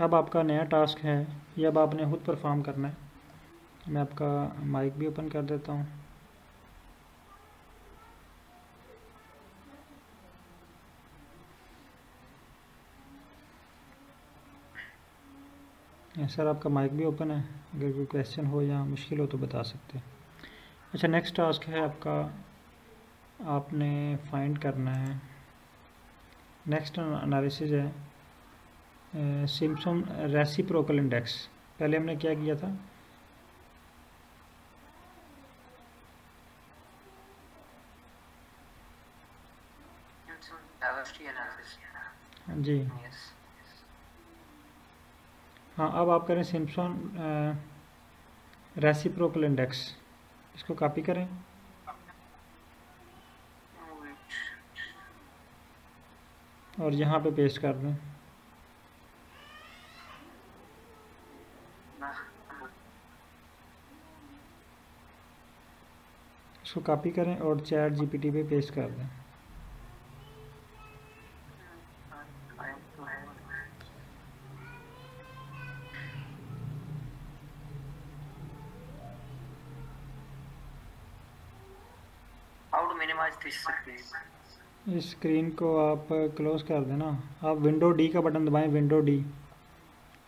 अब आपका नया टास्क है, ये अब आपने खुद परफॉर्म करना है। मैं आपका माइक भी ओपन कर देता हूँ। सर आपका माइक भी ओपन है। अगर कोई क्वेश्चन हो या मुश्किल हो तो बता सकते हैं। अच्छा नेक्स्ट टास्क है आपका। आपने फाइंड करना है। नेक्स्ट एनालिसिस है सिम्पसम रेसिप्रोकल इंडेक्स पहले हमने क्या किया था? जी। हाँ अब आप करें सिम्पसन रेसिप्रोकल इंडेक्स इसको कॉपी करें। और यहाँ पे पेस्ट कर दें। इसको कॉपी करें और चैट जीपीटी पे पेस्ट कर दें। इस स्क्रीन को आप क्लोज कर देना। आप विंडो डी का बटन दबाएँ विंडो डी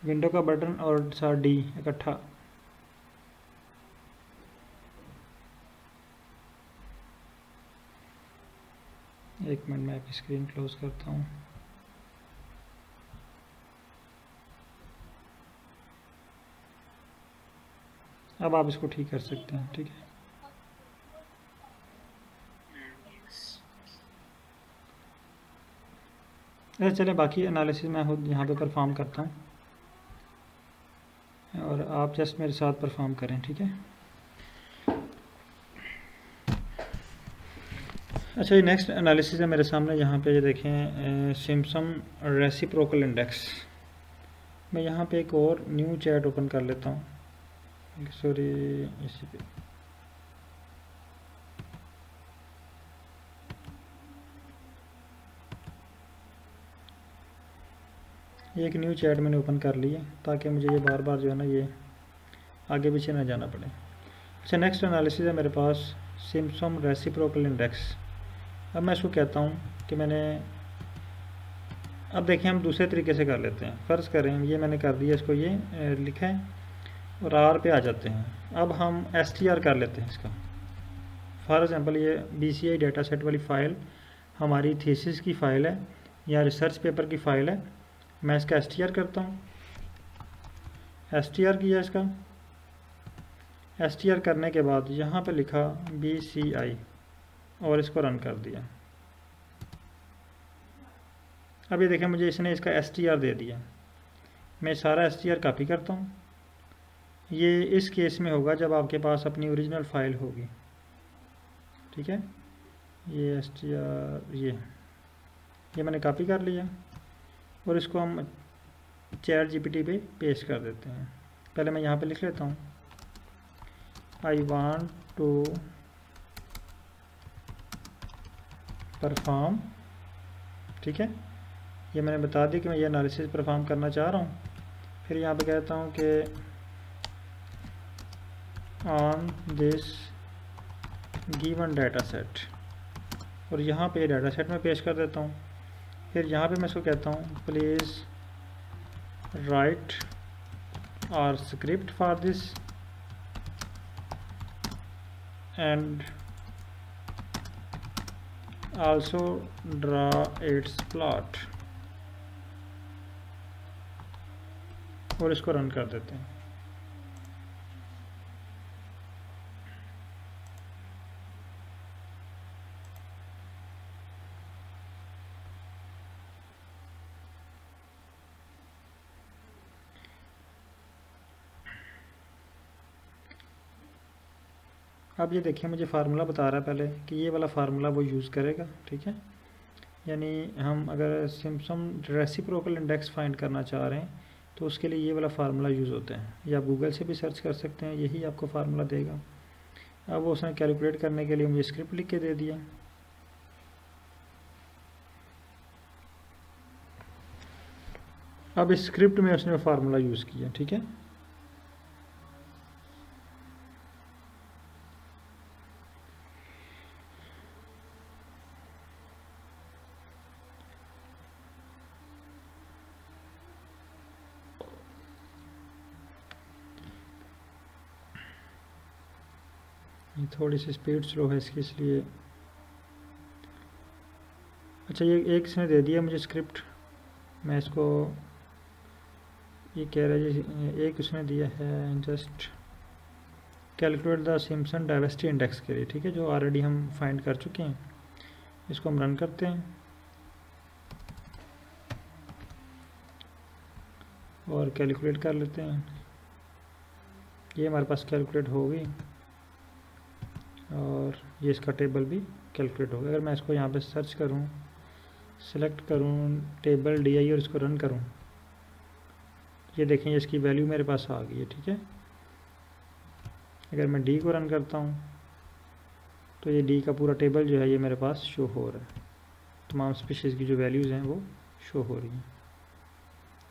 विंडो का बटन और साथ डी इकट्ठा। एक मिनट में स्क्रीन क्लोज करता हूँ। अब आप इसको ठीक कर सकते हैं, ठीक है? ऐसे चले, बाकी एनालिसिस मैं खुद यहाँ पे परफॉर्म करता हूँ। और आप जस्ट मेरे साथ परफॉर्म करें, ठीक है? अच्छा ये नेक्स्ट एनालिसिस है मेरे सामने। यहाँ पे ये देखें सिम्सम रेसिप्रोकल इंडेक्स मैं यहाँ पे एक और न्यू चैट ओपन कर लेता हूँ। सॉरी इसी पे। एक न्यू चैट मैंने ओपन कर ली है, ताकि मुझे ये बार बार जो है ना ये आगे पीछे ना जाना पड़े। अच्छा नेक्स्ट एनालिसिस है मेरे पास सिम्सम रेसिप्रोकल इंडेक्स अब मैं इसको कहता हूँ कि मैंने, अब देखें हम दूसरे तरीके से कर लेते हैं। फ़र्ज़ करें, ये मैंने कर दिया, इसको ये लिखा है और आर पे आ जाते हैं। अब हम एस टी आर कर लेते हैं इसका। फॉर एग्ज़ाम्पल ये B C I data set वाली फ़ाइल हमारी थीसिस की फ़ाइल है, या रिसर्च पेपर की फ़ाइल है मैं इसका एसटीआर करता हूँ। STR किया इसका। एसटीआर करने के बाद यहाँ पे लिखा बी सी आई और इसको रन कर दिया। अब ये देखें, मुझे इसने इसका एसटीआर दे दिया। मैं सारा एसटीआर कॉपी करता हूँ। ये इस केस में होगा जब आपके पास अपनी ओरिजिनल फ़ाइल होगी। ठीक है? ये एसटीआर ये। ये मैंने कॉपी कर लिया। और इसको हम चैट जीपीटी पे पेश कर देते हैं। पहले मैं यहाँ पे लिख लेता हूँ। आई वांट टू परफॉर्म ठीक है? ये मैंने बता दी कि मैं ये एनालिसिस परफॉर्म करना चाह रहा हूँ। फिर यहाँ पे कहता हूँ कि on this given data set और यहाँ पे डाटा सेट में पेश कर देता हूँ। फिर यहाँ पे मैं इसको कहता हूँ please write R script for this and also draw its plot और इसको रन कर देते हैं। अब ये देखिए, मुझे फार्मूला बता रहा है पहले कि ये वाला फार्मूला वो यूज़ करेगा, ठीक है? यानी हम अगर सिम्सम रेसिप्रोकल इंडेक्स फाइंड करना चाह रहे हैं तो उसके लिए ये वाला फार्मूला यूज़ होता है। या गूगल से भी सर्च कर सकते हैं, यही आपको फार्मूला देगा। अब वो उसने कैलकुलेट करने के लिए मुझे स्क्रिप्ट लिख के दे दिया। अब इस स्क्रिप्ट में उसने फार्मूला यूज़ किया, ठीक है? थोड़ी सी स्पीड स्लो है इसकी इसलिए। अच्छा ये एक इसने दे दिया मुझे स्क्रिप्ट मैं इसको, ये कह रहा है एक उसने दिया है just calculate the Simpson diversity index के लिए, ठीक है, जो ऑलरेडी हम फाइंड कर चुके हैं। इसको हम रन करते हैं। और कैलकुलेट कर लेते हैं। ये हमारे पास कैलकुलेट हो गई और ये इसका टेबल भी कैलकुलेट होगा। अगर मैं इसको यहाँ पे सर्च करूँ सेलेक्ट करूँ टेबल डी आई और इसको रन करूँ, ये देखें इसकी वैल्यू मेरे पास आ गई है, ठीक है? अगर मैं डी को रन करता हूँ तो ये डी का पूरा टेबल जो है ये मेरे पास शो हो रहा है। तमाम स्पीशीज़ की जो वैल्यूज़ हैं वो शो हो रही हैं।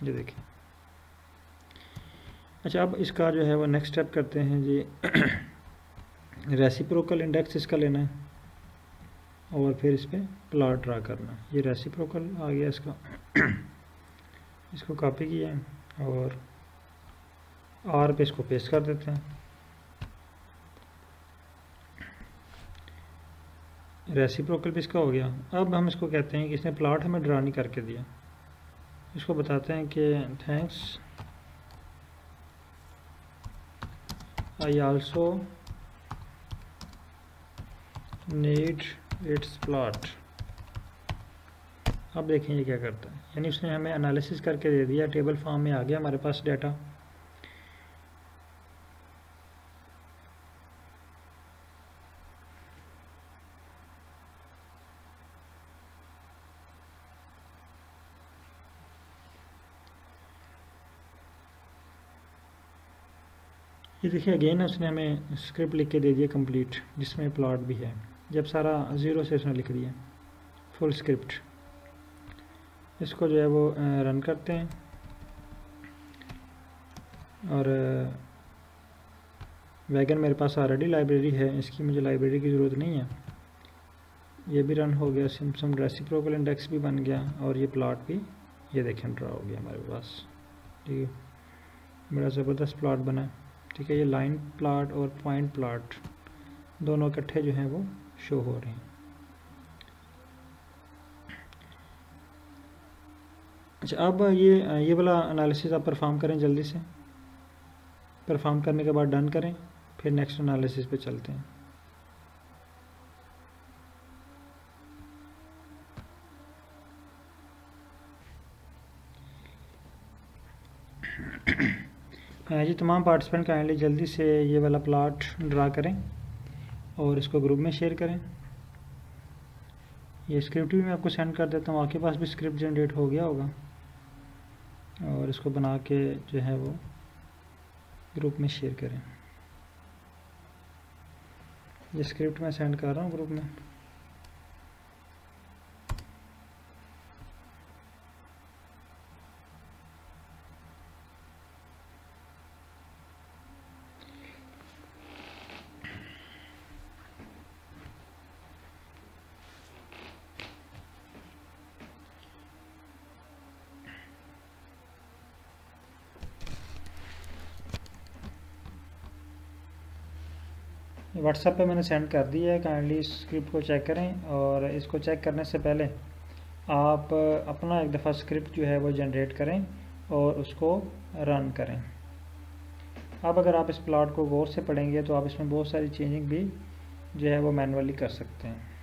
ये देखें। अच्छा अब इसका जो है वो नेक्स्ट स्टेप करते हैं जी। रेसिप्रोकल इंडेक्स इसका लेना है और फिर इस पर प्लाट ड्रा करना ये रेसिप्रोकल आ गया इसका। इसको कॉपी किया और आर पे इसको पेस्ट कर देते हैं। रेसिप्रोकल भी इसका हो गया। अब हम इसको कहते हैं कि इसने प्लाट हमें ड्रा नहीं करके दिया। इसको बताते हैं कि thanks I also need its plot अब देखें ये क्या करता है। यानी उसने हमें एनालिसिस करके दे दिया टेबल फॉर्म में आ गया हमारे पास डाटा ये देखिए अगेन उसने हमें स्क्रिप्ट लिख के दे दिया कंप्लीट जिसमें प्लॉट भी है। जब सारा ज़ीरो से उसने लिख दिया फुल स्क्रिप्ट इसको जो है वो रन करते हैं। और वैगन मेरे पास ऑलरेडी लाइब्रेरी है, इसकी मुझे लाइब्रेरी की ज़रूरत नहीं है। ये भी रन हो गया सिमसम रेसिप्रोकल इंडेक्स भी बन गया, और ये प्लॉट भी, ये देखें ड्रा हो गया हमारे पास। ठीक है? बड़ा ज़बरदस्त प्लॉट बना ठीक है, ये लाइन प्लाट और पॉइंट प्लाट दोनों इकट्ठे जो हैं वो शो हो रहे हैं। अच्छा अब ये ये वाला एनालिसिस आप परफॉर्म करें जल्दी से। परफॉर्म करने के बाद डन करें, फिर नेक्स्ट एनालिसिस पे चलते हैं। जी, तमाम पार्टिसिपेंट काइंडली जल्दी से ये वाला प्लाट ड्रा करें। और इसको ग्रुप में शेयर करें। ये स्क्रिप्ट भी मैं आपको सेंड कर देता हूँ। आपके पास भी स्क्रिप्ट जनरेट हो गया होगा। और इसको बना के जो है वो ग्रुप में शेयर करें। ये स्क्रिप्ट मैं सेंड कर रहा हूँ ग्रुप में। व्हाट्सएप पे मैंने सेंड कर दिया है काइंडली इस स्क्रिप्ट को चेक करें और इसको चेक करने से पहले आप अपना एक दफ़ा स्क्रिप्ट जो है वो जनरेट करें और उसको रन करें। अब अगर आप इस प्लॉट को गौर से पढ़ेंगे तो आप इसमें बहुत सारी चेंजिंग भी जो है वो मैनुअली कर सकते हैं।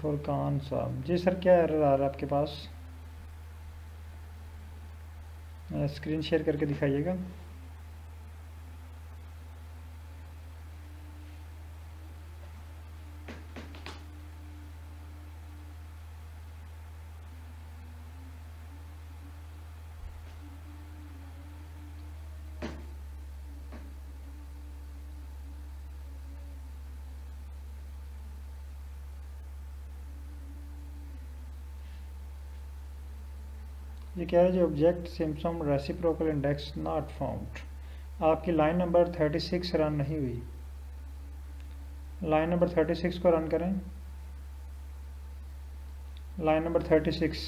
फुरकान साहब। जी सर, क्या एरर आ रहा है आपके पास? स्क्रीन शेयर करके दिखाइएगा। ये कह रहे हैं जो object Simpson reciprocal index not found आपकी लाइन नंबर 36 रन नहीं हुई। लाइन नंबर 36 को रन करें। Line number 36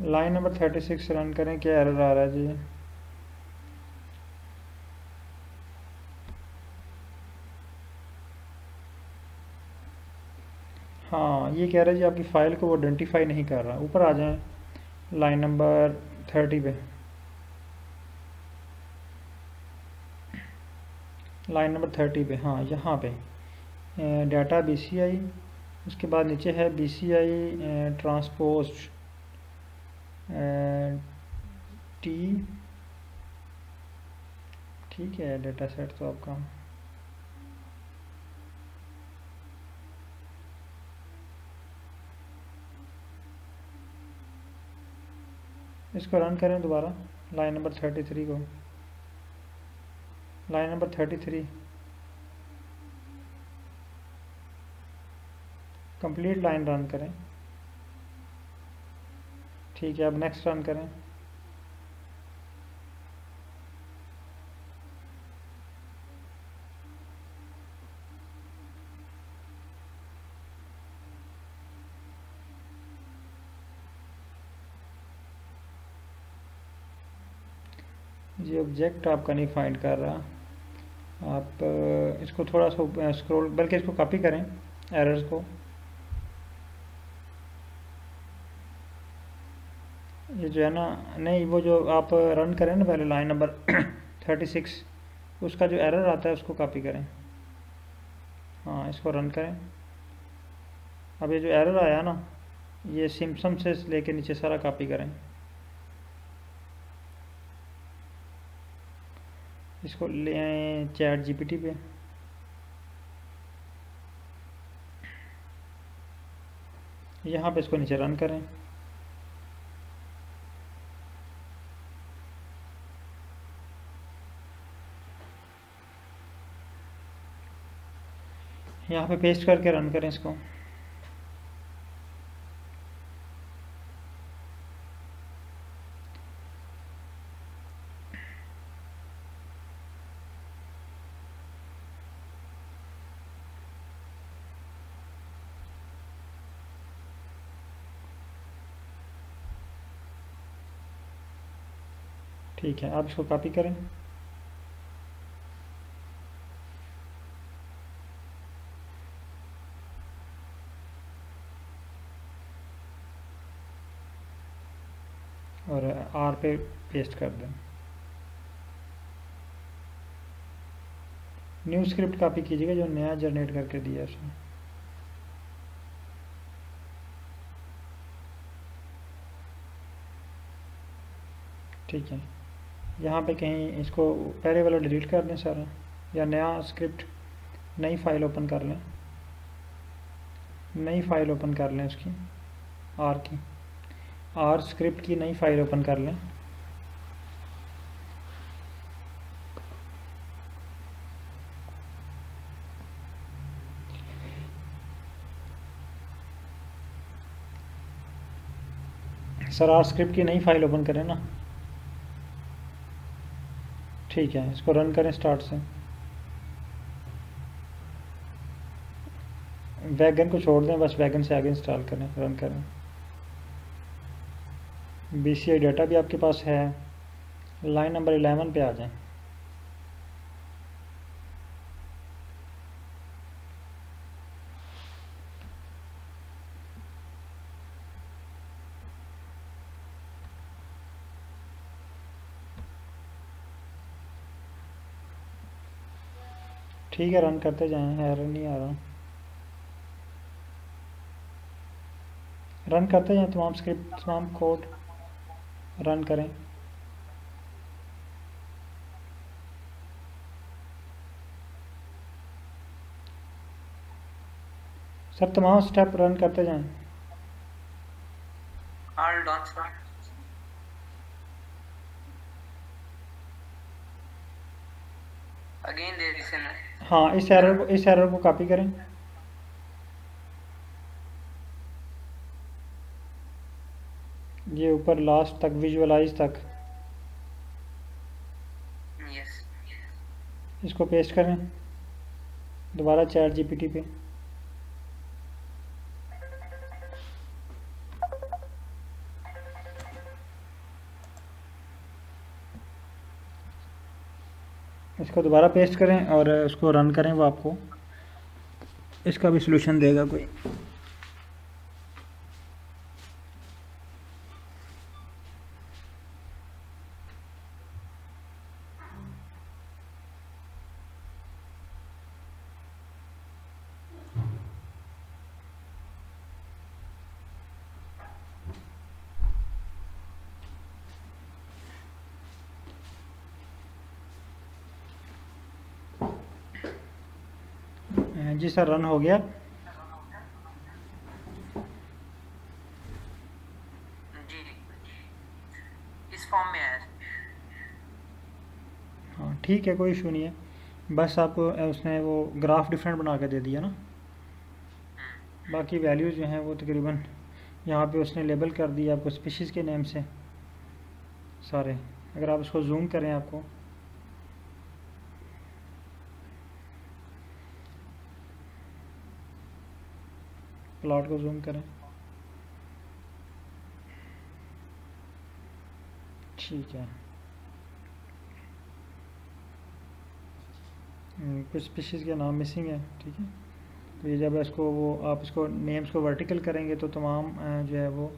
line number 36 run करें। क्या एरर आ रहा है जी? हाँ ये कह रहा है जी आपकी फ़ाइल को वो आइडेंटिफाई नहीं कर रहा। ऊपर आ जाएँ लाइन नंबर थर्टी पे। लाइन नंबर थर्टी पे हाँ यहाँ पे। डाटा बी सी आई उसके बाद नीचे है B C I transpose T ठीक है डाटा सेट तो आपका। इसको रन करें दोबारा लाइन नंबर थर्टी थ्री को। Line number thirty three complete line run करें। ठीक है, अब नेक्स्ट रन करें। ऑब्जेक्ट आपका नहीं फाइंड कर रहा आप इसको थोड़ा सा स्क्रॉल बल्कि इसको कॉपी करें एरर्स को। ये जो है ना, नहीं, वो जो आप रन करें ना पहले लाइन नंबर थर्टी सिक्स उसका जो एरर आता है उसको कॉपी करें। हाँ इसको रन करें। अब ये जो एरर आया ना, ये सिम्पसम से लेके नीचे सारा कॉपी करें। इसको ले आए चैट जीपीटी पे। यहाँ पे इसको नीचे रन करें। यहाँ पे पेस्ट करके रन करें इसको। ठीक है, आप इसको कॉपी करें। और आर पे पेस्ट कर दें। न्यू स्क्रिप्ट कॉपी कीजिएगा, जो नया जनरेट करके दिया उसने। ठीक है। यहाँ पे कहीं इसको पहले वाला डिलीट कर लें सारा, या नया स्क्रिप्ट नई फ़ाइल ओपन कर लें। नई फ़ाइल ओपन कर लें उसकी आर की। आर स्क्रिप्ट की नई फ़ाइल ओपन कर लें। सर आर स्क्रिप्ट की नई फ़ाइल ओपन करें ना। ठीक है, इसको रन करें स्टार्ट से। वैगन को छोड़ दें, बस वैगन से आगे इंस्टॉल करें रन करें। बी सी आई डाटा भी आपके पास है। लाइन नंबर एलेवन पे आ जाएँ। ठीक है रन करते जाएँ। एरर नहीं आ रहा। रन करते जाएँ तमाम स्क्रिप्ट तमाम कोड रन करें। सर तमाम स्टेप रन करते जाएँ। All done, sir. Again, there is an हाँ इस एरर को इस एरर को कॉपी करें। ये ऊपर लास्ट तक विजुअलाइज तक। Yes. इसको पेस्ट करें। दोबारा चैट जीपीटी पे। इसको दोबारा पेस्ट करें और उसको रन करें वो आपको। इसका भी सलूशन देगा कोई। जी सर रन हो गया। जी इस फॉर्म में है हाँ ठीक है कोई इशू नहीं है। बस आपको उसने वो ग्राफ डिफरेंट बना के दे दिया ना। बाकी वैल्यूज़ जो हैं वो तकरीबन यहाँ पे उसने लेबल कर दिया आपको स्पीशीज़ के नेम से। सारे अगर आप उसको जूम करें आपको। प्लॉट को जूम करें। ठीक है। हम्म, कुछ स्पीशीज़ के नाम मिसिंग है ठीक है? तो ये जब इसको वो आप इसको नेम्स को वर्टिकल करेंगे तो तमाम जो है वो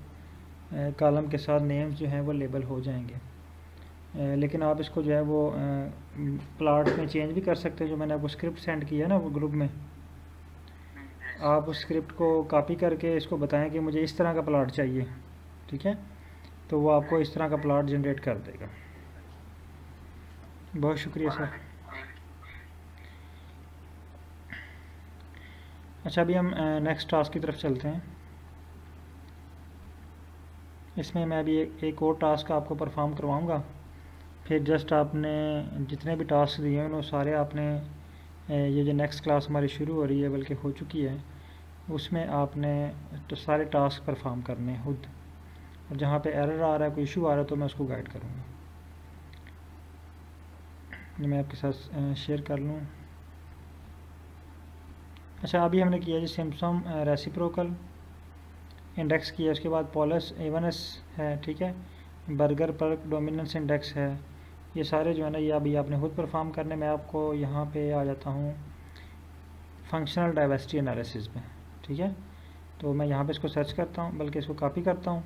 कॉलम के साथ नेम्स जो हैं वो लेबल हो जाएँगे। लेकिन आप इसको जो है वो प्लाट में चेंज भी कर सकते हैं जो मैंने आपको स्क्रिप्ट सेंड किया ना वो ग्रुप में। आप उस स्क्रिप्ट को कॉपी करके इसको बताएँ कि मुझे इस तरह का प्लाट चाहिए ठीक है? तो वो आपको इस तरह का प्लाट जनरेट कर देगा। बहुत शुक्रिया सर अच्छा अभी हम नेक्स्ट टास्क की तरफ़ चलते हैं। इसमें मैं अभी एक, एक और टास्क आपको परफॉर्म करवाऊँगा। फिर जस्ट आपने जितने भी टास्क दिए हैं उन्होंने सारे आपने ये जो नेक्स्ट क्लास हमारी शुरू हो रही है, बल्कि हो चुकी है, उसमें आपने तो सारे टास्क परफॉर्म करने हैं खुद। और जहाँ पे एरर आ रहा है, कोई इशू आ रहा है तो मैं उसको गाइड करूँगा। मैं आपके साथ शेयर कर लूँ। अच्छा अभी हमने किया जी सिम्सम रेसिप्रोकल इंडेक्स किया, उसके बाद पॉलस एवनस है, ठीक है? बर्गर पर डोमिनेंस इंडेक्स है। ये सारे जो है ना, ये अभी आपने खुद परफॉर्म करने, में आपको यहाँ पे आ जाता हूँ फंक्शनल डाइवर्सिटी एनालिसिस में ठीक है? तो मैं यहाँ पे इसको सर्च करता हूँ, बल्कि इसको कॉपी करता हूँ।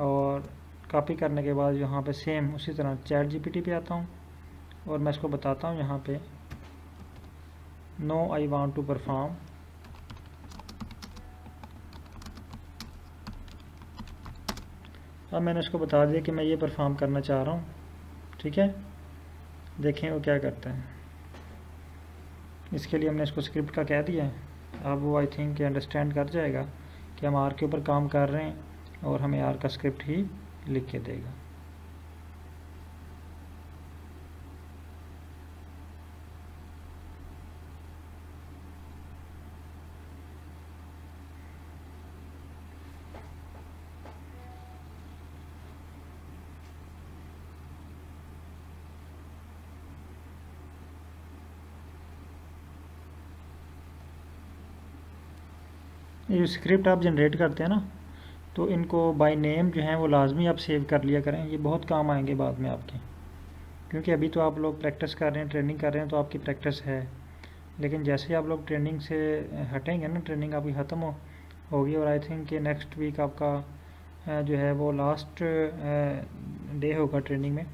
और कॉपी करने के बाद यहाँ पे सेम उसी तरह चैट जीपीटी पे आता हूँ। और मैं इसको बताता हूँ यहाँ पे no I want to perform अब मैंने उसको बता दिया कि मैं ये परफॉर्म करना चाह रहा हूँ। ठीक है? देखें वो क्या करता है। इसके लिए हमने इसको स्क्रिप्ट का कह दिया है। अब वो आई थिंक अंडरस्टैंड कर जाएगा कि हम आर के ऊपर काम कर रहे हैं और हमें आर का स्क्रिप्ट ही लिख के देगा। ये स्क्रिप्ट आप जनरेट करते हैं ना तो इनको बाय नेम जो है वो लाजमी आप सेव कर लिया करें। ये बहुत काम आएँगे बाद में आपके। क्योंकि अभी तो आप लोग प्रैक्टिस कर रहे हैं ट्रेनिंग कर रहे हैं तो आपकी प्रैक्टिस है। लेकिन जैसे ही आप लोग ट्रेनिंग से हटेंगे ना ट्रेनिंग आपकी ख़त्म हो, होगी और आई थिंक कि नेक्स्ट वीक आपका जो है वो लास्ट डे होगा ट्रेनिंग में।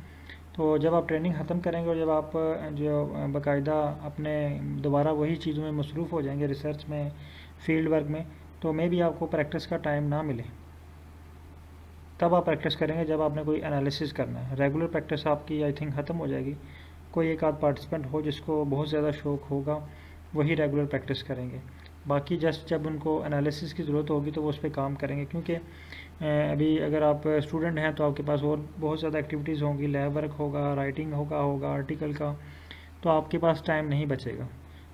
तो जब आप ट्रेनिंग ख़त्म करेंगे और जब आप जो बाकायदा अपने दोबारा वही चीज़ों में मसरूफ़ हो जाएँगे रिसर्च में फ़ील्ड वर्क में तो मे भी आपको प्रैक्टिस का टाइम ना मिले। तब आप प्रैक्टिस करेंगे जब आपने कोई एनालिसिस करना है। रेगुलर प्रैक्टिस आपकी आई थिंक ख़त्म हो जाएगी। कोई एक आध पार्टिसिपेंट हो जिसको बहुत ज़्यादा शौक होगा, वही रेगुलर प्रैक्टिस करेंगे। बाकी जस्ट जब उनको एनालिसिस की ज़रूरत होगी तो वो उस पर काम करेंगे। क्योंकि अभी अगर आप स्टूडेंट हैं तो आपके पास और बहुत ज़्यादा एक्टिविटीज़ होंगी। लैब वर्क होगा राइटिंग होगा होगा आर्टिकल का तो आपके पास टाइम नहीं बचेगा।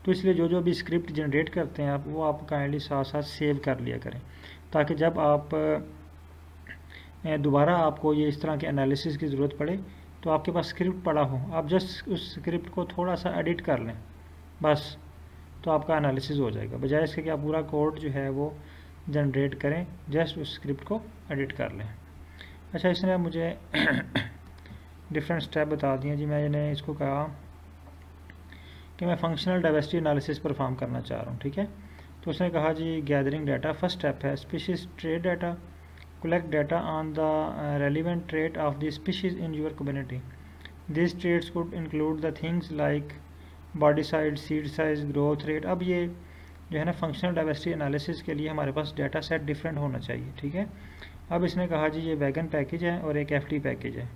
तो इसलिए जो जो भी स्क्रिप्ट जनरेट करते हैं आप, वो आप काइंडली साथ साथ सेव कर लिया करें। ताकि जब आप दोबारा आपको ये इस तरह के एनालिसिस की ज़रूरत पड़े तो आपके पास स्क्रिप्ट पड़ा हो। आप जस्ट उस स्क्रिप्ट को थोड़ा सा एडिट कर लें। बस तो आपका एनालिसिस हो जाएगा। बजाय इसके कि आप पूरा कोड जो है वो जनरेट करें जस्ट उस स्क्रिप्ट को एडिट कर लें। अच्छा इसने मुझे डिफरेंट स्टेप बता दिए जी। मैंने इसको कहा कि मैं फंक्शनल डाइवर्सिटी एनालिसिस परफॉर्म करना चाह रहा हूँ ठीक है? तो उसने कहा जी गैदरिंग डाटा फ़र्स्ट स्टेप है। Species trait data data on the uh, relevant trait of the species in your community. These traits could include the things like body size, seed size, growth rate. अब ये जो है ना functional diversity analysis के लिए हमारे पास data set different होना चाहिए ठीक है? अब इसने कहा जी ये वैगन पैकेज है और एक एफ़ पैकेज है।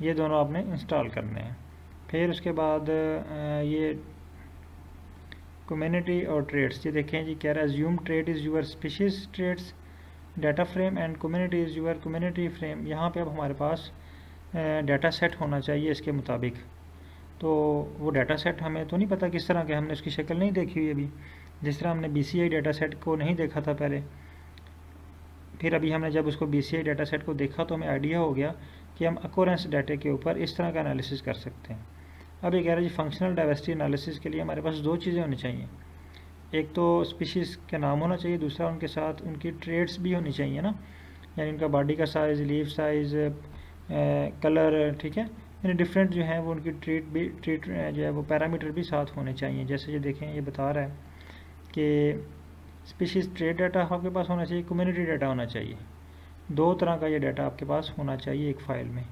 ये दोनों आपने इंस्टॉल करने हैं। फिर उसके बाद ये कम्युनिटी और ट्रेड्स ये देखें जी, कह रहा है ज्यूम trait is your species traits data frame and community is your community frame यहाँ पे अब हमारे पास डाटा सेट होना चाहिए इसके मुताबिक। तो वो डाटा सेट हमें तो नहीं पता किस तरह के हमने उसकी शक्ल नहीं देखी हुई अभी। जिस तरह हमने B C I data set को नहीं देखा था पहले। फिर अभी हमने जब उसको बी सी डाटा सेट को देखा तो हमें आइडिया हो गया कि हम अकोरेंस डाटे के ऊपर इस तरह का एनालिसिस कर सकते हैं। अब ये कह रहे हैं जी फंक्शनल डाइवर्सिटी एनालिसिस के लिए हमारे पास दो चीज़ें होनी चाहिए। एक तो स्पीशीज़ का नाम होना चाहिए, दूसरा उनके साथ उनकी ट्रेड्स भी होनी चाहिए ना। यानी उनका बॉडी का साइज़ लीव साइज़ कलर ठीक है? यानी डिफरेंट जो है वो उनकी ट्रीट भी ट्रीट जो है वो पैरामीटर भी साथ होने चाहिए। जैसे ये देखें, ये बता रहा है कि स्पीशीज़ ट्रेड डाटा आपके पास होना चाहिए कम्युनिटी डाटा होना चाहिए। दो तरह का ये डाटा आपके पास होना चाहिए एक फ़ाइल में।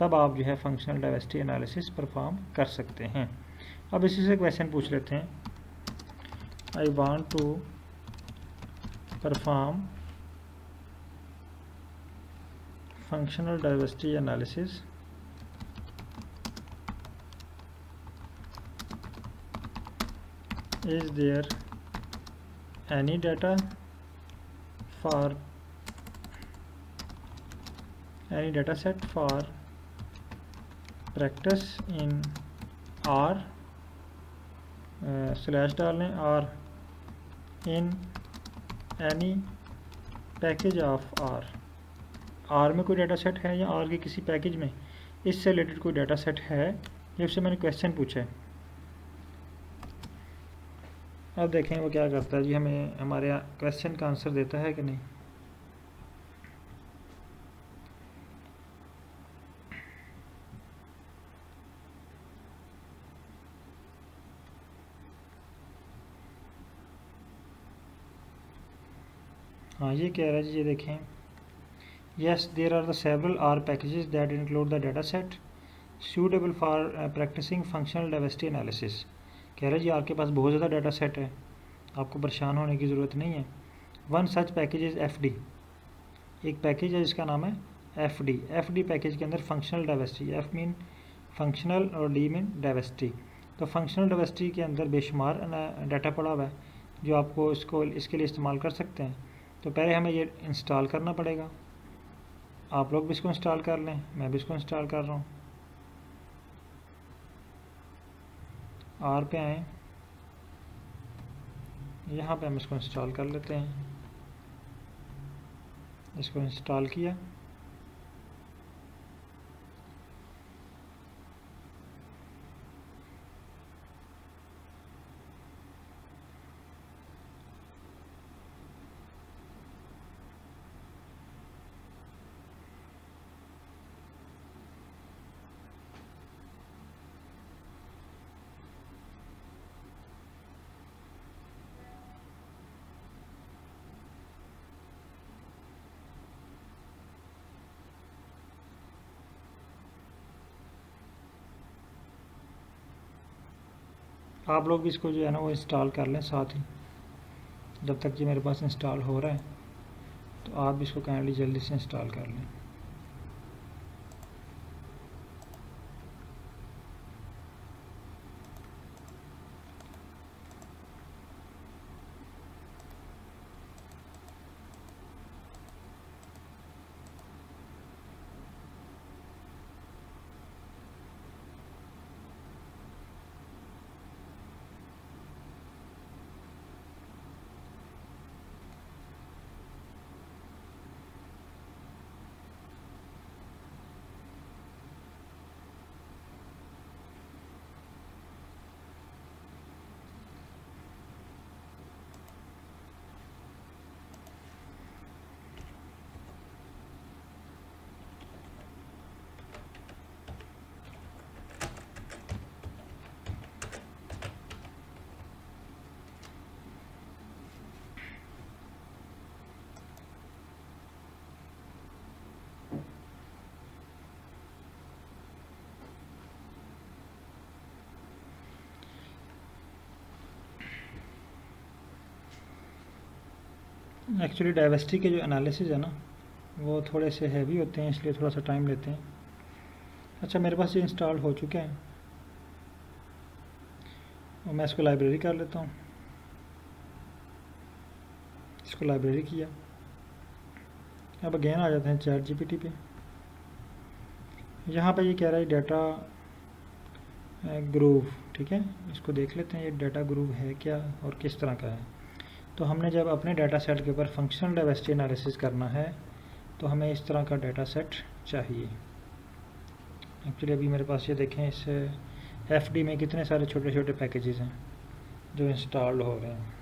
तब आप जो है फंक्शनल डाइवर्सिटी एनालिसिस परफॉर्म कर सकते हैं। अब इसी से क्वेश्चन पूछ लेते हैं। I want to perform functional diversity analysis is there any data for, any data set for practice in R slash डाल लें और in any package of R R में कोई डाटा सेट है या आर के किसी पैकेज में? इससे रिलेटेड कोई डाटा सेट है? ये उससे मैंने क्वेश्चन पूछा है। अब देखें वो क्या करता है। जी हमें, हमारे क्वेश्चन का आंसर देता है कि नहीं? हाँ ये कह रहा है जी ये देखें। There are the several R packages that include the data set suitable for uh, practicing functional diversity analysis कह रहा जी आपके पास बहुत ज़्यादा डाटा सेट है। आपको परेशान होने की ज़रूरत नहीं है। One such package is F D एक पैकेज है जिसका नाम है F D F D package के अंदर functional diversity F mean functional और डी मीन डाइवर्सिटी तो फंक्शनल डाइवर्सिटी के अंदर बेशुमार डाटा पड़ा हुआ है जो आपको इसको इसके लिए इस्तेमाल कर सकते हैं। तो पहले हमें ये इंस्टॉल करना पड़ेगा। आप लोग भी इसको इंस्टॉल कर लें, मैं भी इसको इंस्टॉल कर रहा हूँ। आर पे आए। यहाँ पे हम इसको इंस्टॉल कर लेते हैं। इसको इंस्टॉल किया। आप लोग भी इसको जो है ना वो इंस्टॉल कर लें साथ ही। जब तक ये मेरे पास इंस्टॉल हो रहा है तो आप इसको काइंडली जल्दी से इंस्टॉल कर लें। एक्चुअली डाइवर्सिटी के जो एनालिसिस है ना, वो थोड़े से हैवी होते हैं, इसलिए थोड़ा सा टाइम लेते हैं। अच्छा मेरे पास ये इंस्टॉल हो चुके हैं। और मैं इसको लाइब्रेरी कर लेता हूँ। इसको लाइब्रेरी किया। अब अगेन आ जाते हैं चैट जीपीटी पे। यहाँ पे ये कह रहा है डाटा ग्रूव ठीक है? इसको देख लेते हैं, ये डाटा ग्रूव है क्या और किस तरह का है। तो हमने जब अपने डाटा सेट के ऊपर फंक्शनल डाइवर्सिटी एनालिसिस करना है तो हमें इस तरह का डाटा सेट चाहिए। एक्चुअली अभी मेरे पास ये देखें, इस एफडी में कितने सारे छोटे छोटे पैकेजेस हैं जो इंस्टॉल्ड हो रहे हैं।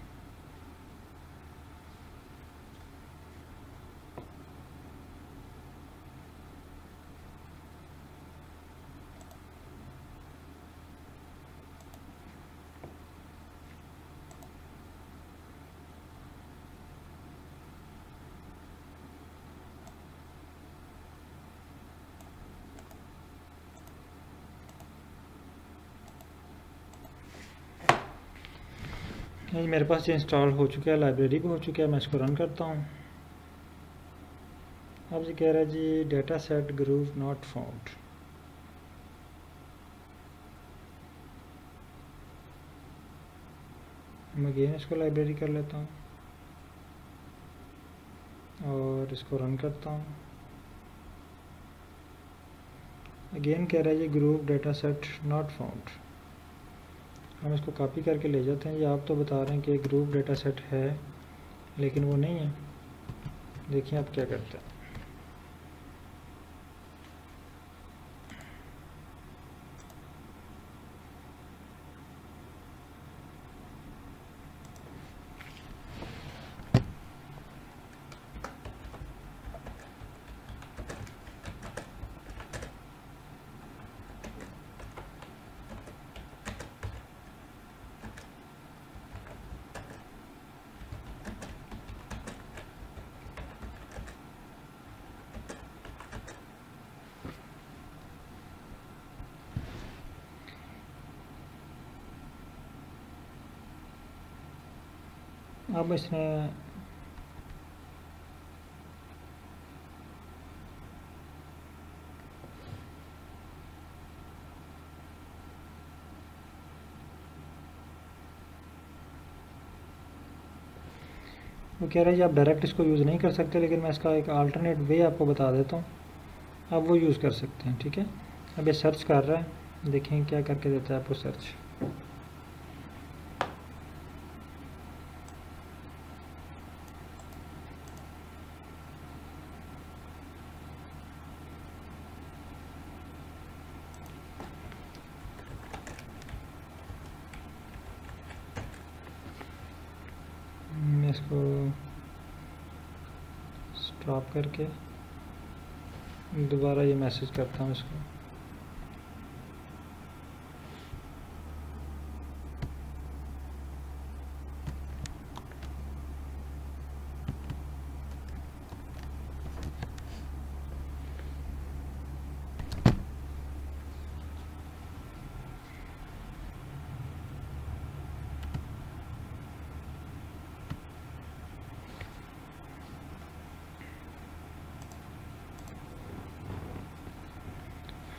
मेरे पास ये इंस्टॉल हो चुका है लाइब्रेरी भी हो चुका है, मैं इसको रन करता हूँ। अब जी कह रहा है जी data set group not found मैं अगेन इसको लाइब्रेरी कर लेता हूँ और इसको रन करता हूँ। अगेन कह रहा है ये group data set not found हम इसको कॉपी करके ले जाते हैं। ये आप तो बता रहे हैं कि ग्रुप डेटा सेट है, लेकिन वो नहीं है। देखिए आप क्या करते हैं। अब इसने वो कह रहे हैं आप डायरेक्ट इसको यूज़ नहीं कर सकते, लेकिन मैं इसका एक अल्टरनेट वे आपको बता देता हूँ। आप वो यूज़ कर सकते हैं, ठीक है? अब ये सर्च कर रहा है, देखें क्या करके देता है आपको सर्च इसको स्टॉप करके दोबारा ये मैसेज करता हूँ इसको।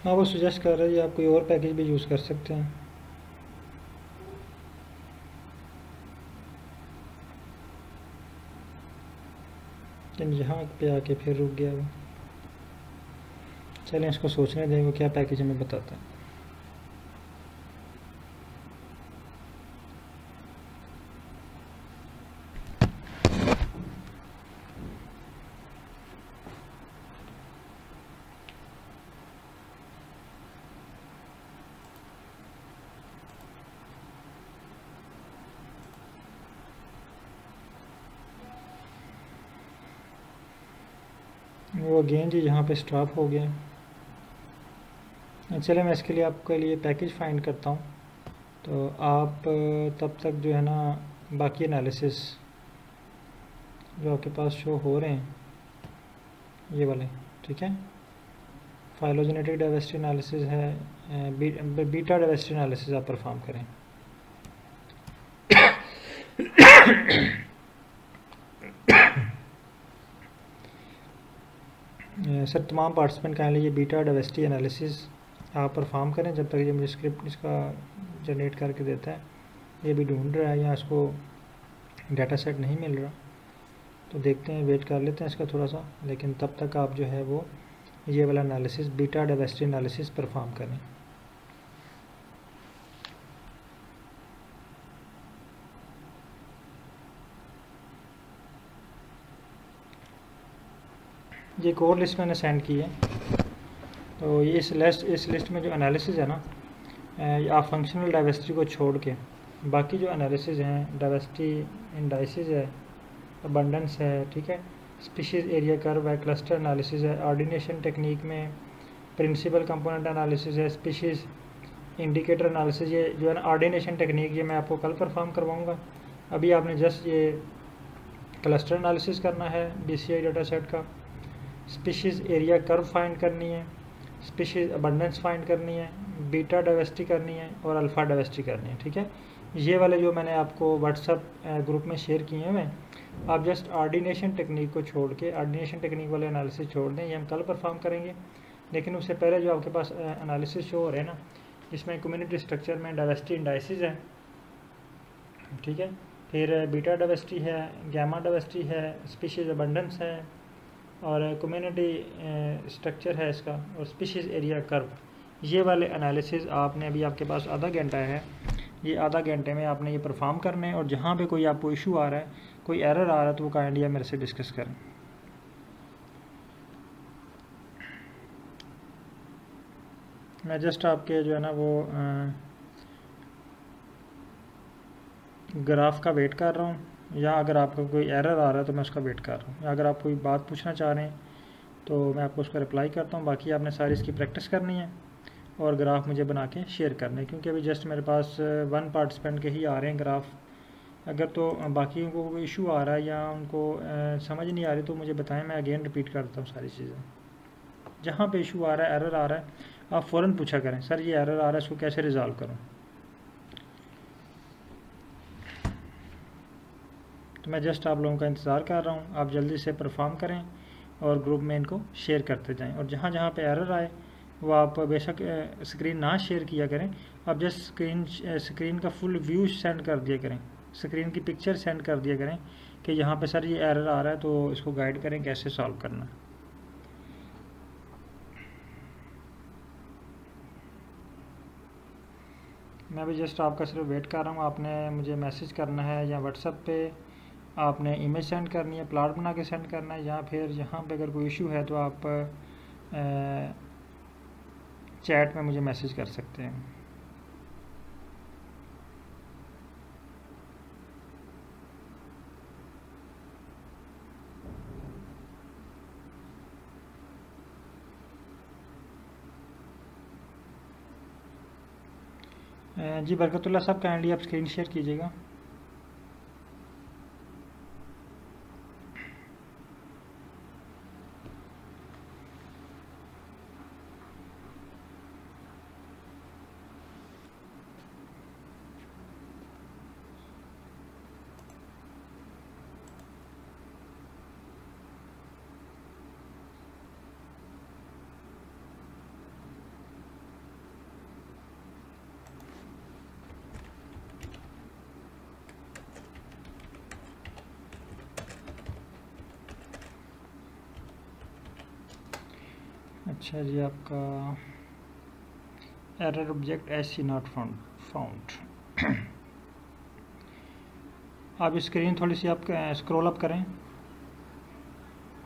हाँ वो सुजेस्ट कर रहे हैं आप कोई और पैकेज भी यूज़ कर सकते हैं? लेकिन यहाँ पे आके फिर रुक गया वो। चलें, इसको सोचने दें, वो क्या पैकेज हमें बताता है वो अगेन जी यहाँ पे स्टॉप हो गया। चले मैं इसके लिए आपके लिए पैकेज फाइंड करता हूँ। तो आप, तब तक जो है ना, बाकी एनालिसिस जो आपके पास शो हो रहे हैं, ये वाले, ठीक है? फाइलोजेनेटिक डाइवर्सिटी एनालिसिस है बीटा डाइवर्सिटी एनालिसिस आप परफॉर्म करें। सर, तमाम पार्टिसिपेंट कह लीजिए बीटा डाइवर्सिटी एनालिसिस आप परफॉर्म करें जब तक ये मुझे स्क्रिप्ट इसका जनरेट करके देता है। ये भी ढूंढ रहा है या इसको डाटा सेट नहीं मिल रहा। तो देखते हैं वेट कर लेते हैं इसका थोड़ा सा लेकिन तब तक आप जो है वो ये वाला analysis beta diversity analysis perform करें। ये एक और लिस्ट मैंने सेंड की है। तो ये इस लिस्ट इस लिस्ट में जो एनालिसिस है ना आप फंक्शनल डाइवर्सिटी को छोड़ के, बाकी जो एनालिसिस हैं डाइवर्सिटी इंडाइसिस है अबंडेंस है, ठीक है स्पीशीज़ एरिया कर्व है क्लस्टर एनालिसिस है ऑर्डिनेशन टेक्निक में प्रिंसिपल कंपोनेंट एनालिसिस है स्पीशीज़ इंडिकेटर एनालिसिस ये जो है ना ऑर्डिनेशन टेक्निक ये मैं आपको कल परफॉर्म करवाऊँगा। अभी आपने जस्ट ये क्लस्टर एनालिसिस करना है B C I data set का। स्पीशीज़ एरिया कर्व फाइंड करनी है, स्पीशीज़ अबंडेंस फाइंड करनी है बीटा डाइवर्सिटी करनी है और अल्फ़ा डाइवर्सिटी करनी है, ठीक है? ये वाले जो मैंने आपको व्हाट्सअप ग्रुप में शेयर किए हुए हैं, आप जस्ट ऑर्डिनेशन टेक्निक को छोड़ के ऑर्डिनेशन टेक्निक वाले एनालिसिस छोड़ दें, ये हम कल परफॉर्म करेंगे। लेकिन उससे पहले जो आपके पास एनालिसिस शो हो रहे हैं ना, जिसमें कम्युनिटी स्ट्रक्चर में डाइवर्सिटी इंडाइसिस है, ठीक है? फिर बीटा डाइवर्सिटी है गैमा डाइवर्सिटी है स्पीशीज़ अबंडेंस है और कम्युनिटी स्ट्रक्चर है इसका और स्पीशीज़ एरिया कर्व ये वाले एनालिसिस आपने अभी आपके पास आधा घंटा है। ये आधा घंटे में आपने ये परफॉर्म करने हैं और जहाँ पे कोई आपको इशू आ रहा है, कोई एरर आ रहा है तो वो काइंडली मेरे से डिस्कस करें। मैं जस्ट आपके जो है ना वो ग्राफ का वेट कर रहा हूँ। या अगर आपका कोई एरर आ रहा है तो मैं उसका वेट कर रहा हूँ। या अगर आप कोई बात पूछना चाह रहे हैं तो मैं आपको उसका रिप्लाई करता हूँ। बाकी आपने सारी इसकी प्रैक्टिस करनी है और ग्राफ मुझे बना के शेयर करने क्योंकि अभी जस्ट मेरे पास वन पार्टिसिपेंट के ही आ रहे हैं ग्राफ अगर तो बाकी को कोई इशू आ रहा है या उनको समझ नहीं आ रही तो मुझे बताएँ। मैं अगेन रिपीट कर देता हूँ सारी चीज़ें। जहाँ पे इशू आ रहा है एरर आ रहा है, आप फ़ौर पूछा करें, सर, ये एरर आ रहा है, इसको कैसे रिज़ॉल्व करूँ? तो मैं जस्ट आप लोगों का इंतज़ार कर रहा हूँ। आप जल्दी से परफॉर्म करें और ग्रुप में इनको शेयर करते जाएँ। और जहाँ जहाँ पे एरर आए, वो आप बेशक स्क्रीन ना शेयर किया करें। आप जस्ट स्क्रीन स्क्रीन का फुल व्यू सेंड कर दिया करें। स्क्रीन की पिक्चर सेंड कर दिया करें कि यहाँ पे सर ये एरर आ रहा है तो इसको गाइड करें कैसे सॉल्व करना। मैं भी जस्ट आपका सिर्फ़ वेट कर रहा हूँ। आपने मुझे मैसेज करना है या व्हाट्सएप पे। आपने इमेज सेंड करनी है प्लाट बना के सेंड करना है, या फिर यहाँ पे अगर कोई इशू है तो आप चैट में मुझे मैसेज कर सकते हैं। जी बरकतुल्ला साहब काइंडली आप स्क्रीन शेयर कीजिएगा। अच्छा जी आपका error object S C not found found आप स्क्रीन थोड़ी सी आप स्क्रॉल अप करें।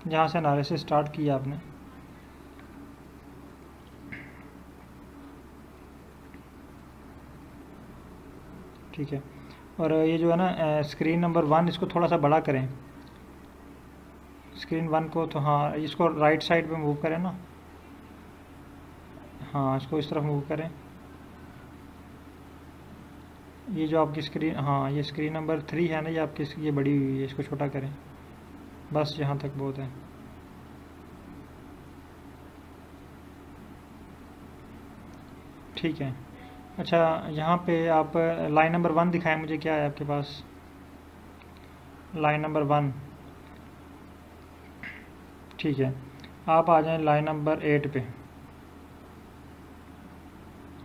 जहाँ से एनालिसिस स्टार्ट किया आपने। ठीक है। और ये जो है ना स्क्रीन नंबर वन इसको थोड़ा सा बड़ा करें। स्क्रीन वन को तो हाँ इसको राइट साइड पे मूव करें ना। हाँ इसको इस तरफ़ मूव करें। ये जो आपकी स्क्रीन हाँ ये स्क्रीन नंबर थ्री है ना, ये आपकी, ये बड़ी हुई है, इसको छोटा करें। बस यहाँ तक बहुत है। ठीक है। अच्छा यहाँ पे आप लाइन नंबर वन दिखाएँ मुझे, क्या है आपके पास? लाइन नंबर वन ठीक है। आप आ जाएँ लाइन नंबर एट पे।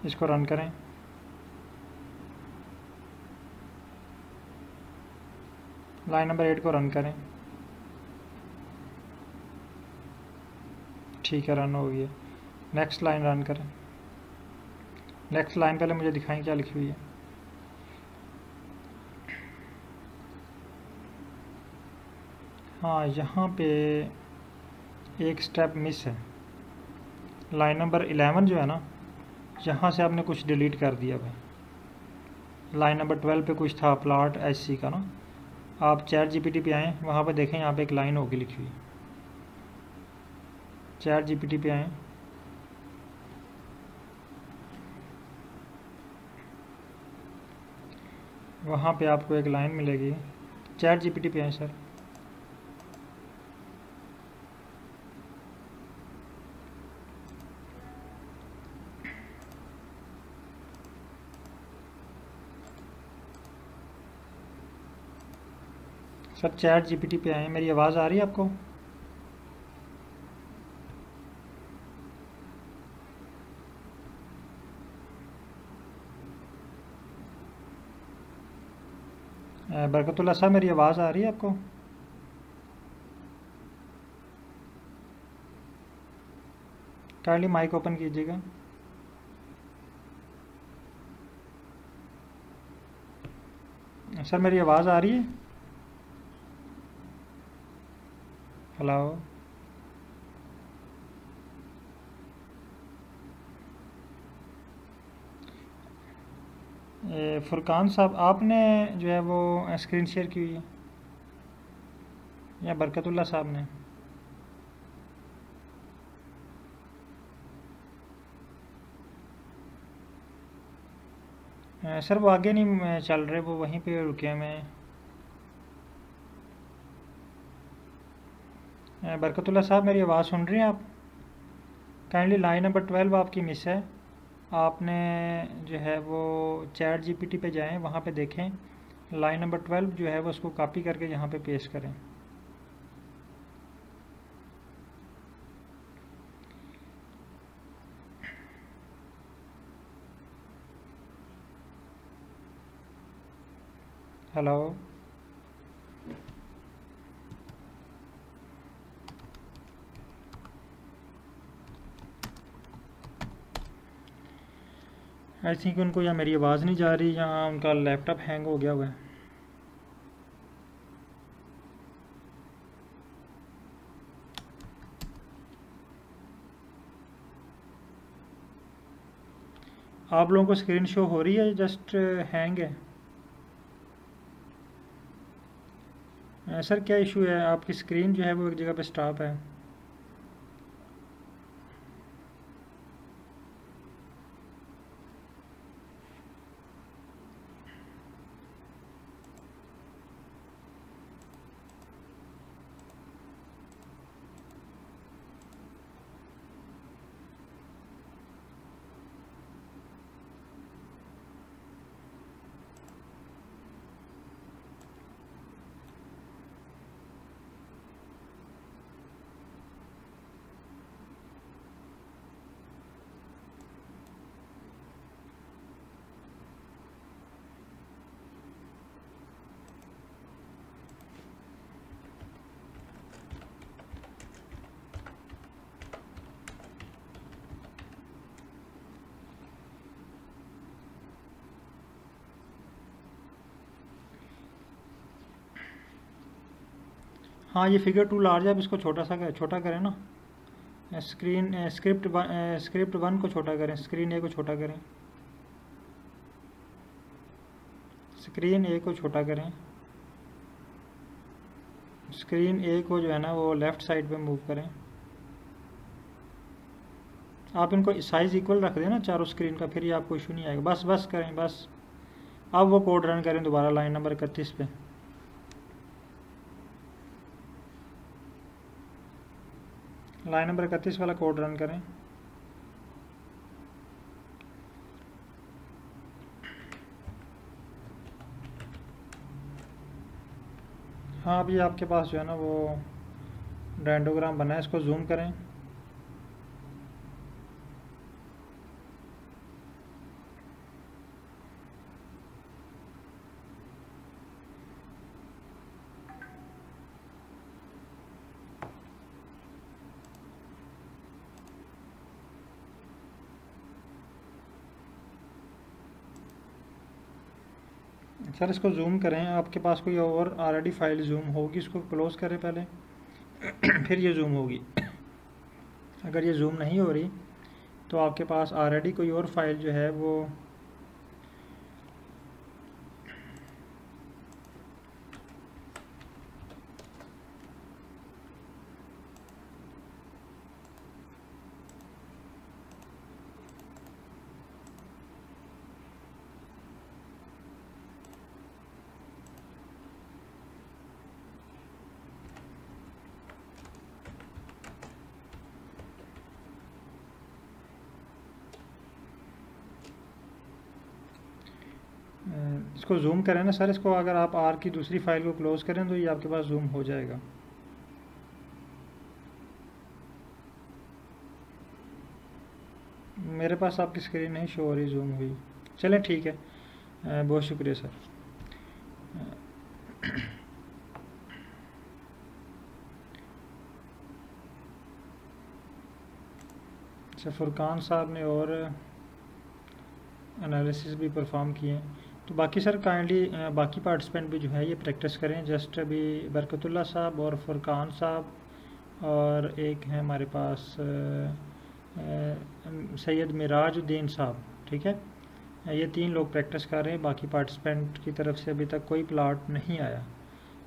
इसको रन करें। लाइन नंबर एट को रन करें। ठीक है रन हो गई है। नेक्स्ट लाइन रन करें। नेक्स्ट लाइन पहले मुझे दिखाएँ क्या लिखी हुई है। हाँ यहाँ पे एक स्टेप मिस है। लाइन नंबर इलेवन जो है ना यहाँ से आपने कुछ डिलीट कर दिया भाई। लाइन नंबर ट्वेल्व पे कुछ था प्लाट एस का ना। आप चैट जीपीटी पे आएँ, वहाँ पर देखें यहाँ पे एक लाइन होगी लिखी हुई। चैट जीपीटी पे आएँ। वहाँ पे आपको एक लाइन मिलेगी। चैट जीपीटी पे आए सर सर चैट जीपीटी पे आए मेरी आवाज़ आ रही है आपको? बरकतुल्ला साहब, मेरी आवाज़ आ रही है आपको? काइंडली माइक ओपन कीजिएगा। सर, मेरी आवाज़ आ रही है? हेलो फुरकान साहब, आपने जो है वो स्क्रीन शेयर की हुई है? या बरकतुल्ला साहब ने? सर वो आगे नहीं चल रहे, वो वहीं पे रुके हैं। बरकतुल्ला साहब, मेरी आवाज़ सुन रही हैं आप? काइंडली लाइन नंबर ट्वेल्व आपकी मिस है। आपने जो है वो चैट जीपीटी पे जाएँ, वहाँ पे देखें। लाइन नंबर ट्वेल्व जो है वो उसको कॉपी करके यहाँ पे पेश करें। हेलो आई थिंक उनको या मेरी आवाज़ नहीं जा रही या उनका लैपटॉप हैंग हो गया हुआ है। आप लोगों को स्क्रीन शो हो रही है जस्ट हैंग है। सर क्या इशू है? आपकी स्क्रीन जो है वो एक जगह पे स्टॉप है। हाँ ये फिगर टू लार्ज है, अब इसको छोटा सा छोटा करें ना। स्क्रीन स्क्रिप्ट स्क्रिप्ट वन को छोटा करें स्क्रीन ए को छोटा करें। स्क्रीन ए को छोटा करें। स्क्रीन ए को जो है ना, वो लेफ़्ट साइड पे मूव करें। आप इनको साइज़ इक्वल रख दें ना चारों स्क्रीन का, फिर ये आपको इशू नहीं आएगा। बस बस करें, बस। अब वो कोड रन करें दोबारा लाइन नंबर इकतीस पे। लाइन नंबर इकतीस वाला कोड रन करें। हाँ अभी आपके पास जो है ना वो डेंडोग्राम बना है, इसको जूम करें। सर, इसको जूम करें। आपके पास कोई और ऑलरेडी फ़ाइल जूम होगी, इसको क्लोज़ करें पहले। फिर ये जूम होगी। अगर ये जूम नहीं हो रही तो आपके पास ऑलरेडी कोई और फ़ाइल जो है, वो इसको जूम करें ना सर, इसको अगर आप आर की दूसरी फ़ाइल को क्लोज़ करें तो ये आपके पास जूम हो जाएगा। मेरे पास आपकी स्क्रीन नहीं शो हो रही जूम हुई। चलें, ठीक है। बहुत शुक्रिया सर। अच्छा फुरकान साहब ने और एनालिसिस भी परफॉर्म किए हैं। तो बाकी सर काइंडली बाकी पार्टिसिपेंट भी जो है ये प्रैक्टिस करें। जस्ट अभी बरकतुल्ला साहब और फुरकान साहब और एक है हमारे पास सैयद मिराजुद्दीन साहब, ठीक है? ये तीन लोग प्रैक्टिस कर रहे हैं। बाकी पार्टिसिपेंट की तरफ़ से अभी तक कोई प्लाट नहीं आया।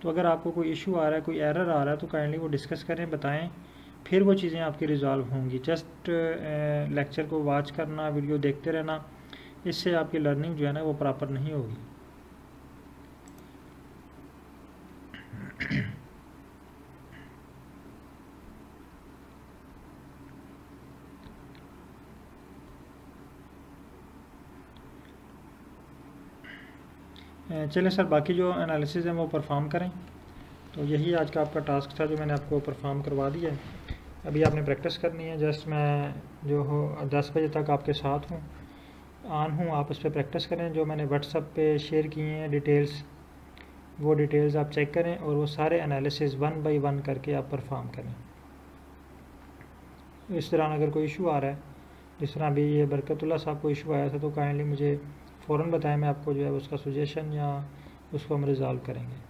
तो अगर आपको कोई इशू आ रहा है, कोई एरर आ रहा है तो काइंडली वो डिस्कस करें, बताएँ। फिर वो चीज़ें आपकी रिजॉल्व होंगी। जस्ट लेक्चर को वॉच करना वीडियो देखते रहना। इससे आपकी लर्निंग जो है ना वो प्रॉपर नहीं होगी। चलें सर, बाकी जो एनालिसिस हैं वो परफॉर्म करें। तो यही आज का आपका टास्क था जो मैंने आपको परफॉर्म करवा दिया। है अभी आपने प्रैक्टिस करनी है। जस्ट मैं जो हो, दस बजे तक आपके साथ हूँ। ऑन हूँ, आप उस पर प्रैक्टिस करें। जो मैंने व्हाट्सअप पे शेयर किए हैं डिटेल्स, वो डिटेल्स आप चेक करें और वो सारे एनालिसिस वन बाय वन करके आप परफॉर्म करें। इस दौरान अगर कोई इशू आ रहा है, जिस तरह अभी ये बरकतुल्ला साहब को इशू आया था तो काइंडली मुझे फ़ौर बताएँ, मैं आपको जो है उसका सुजेशन या उसको हम रिज़ॉल्व करेंगे।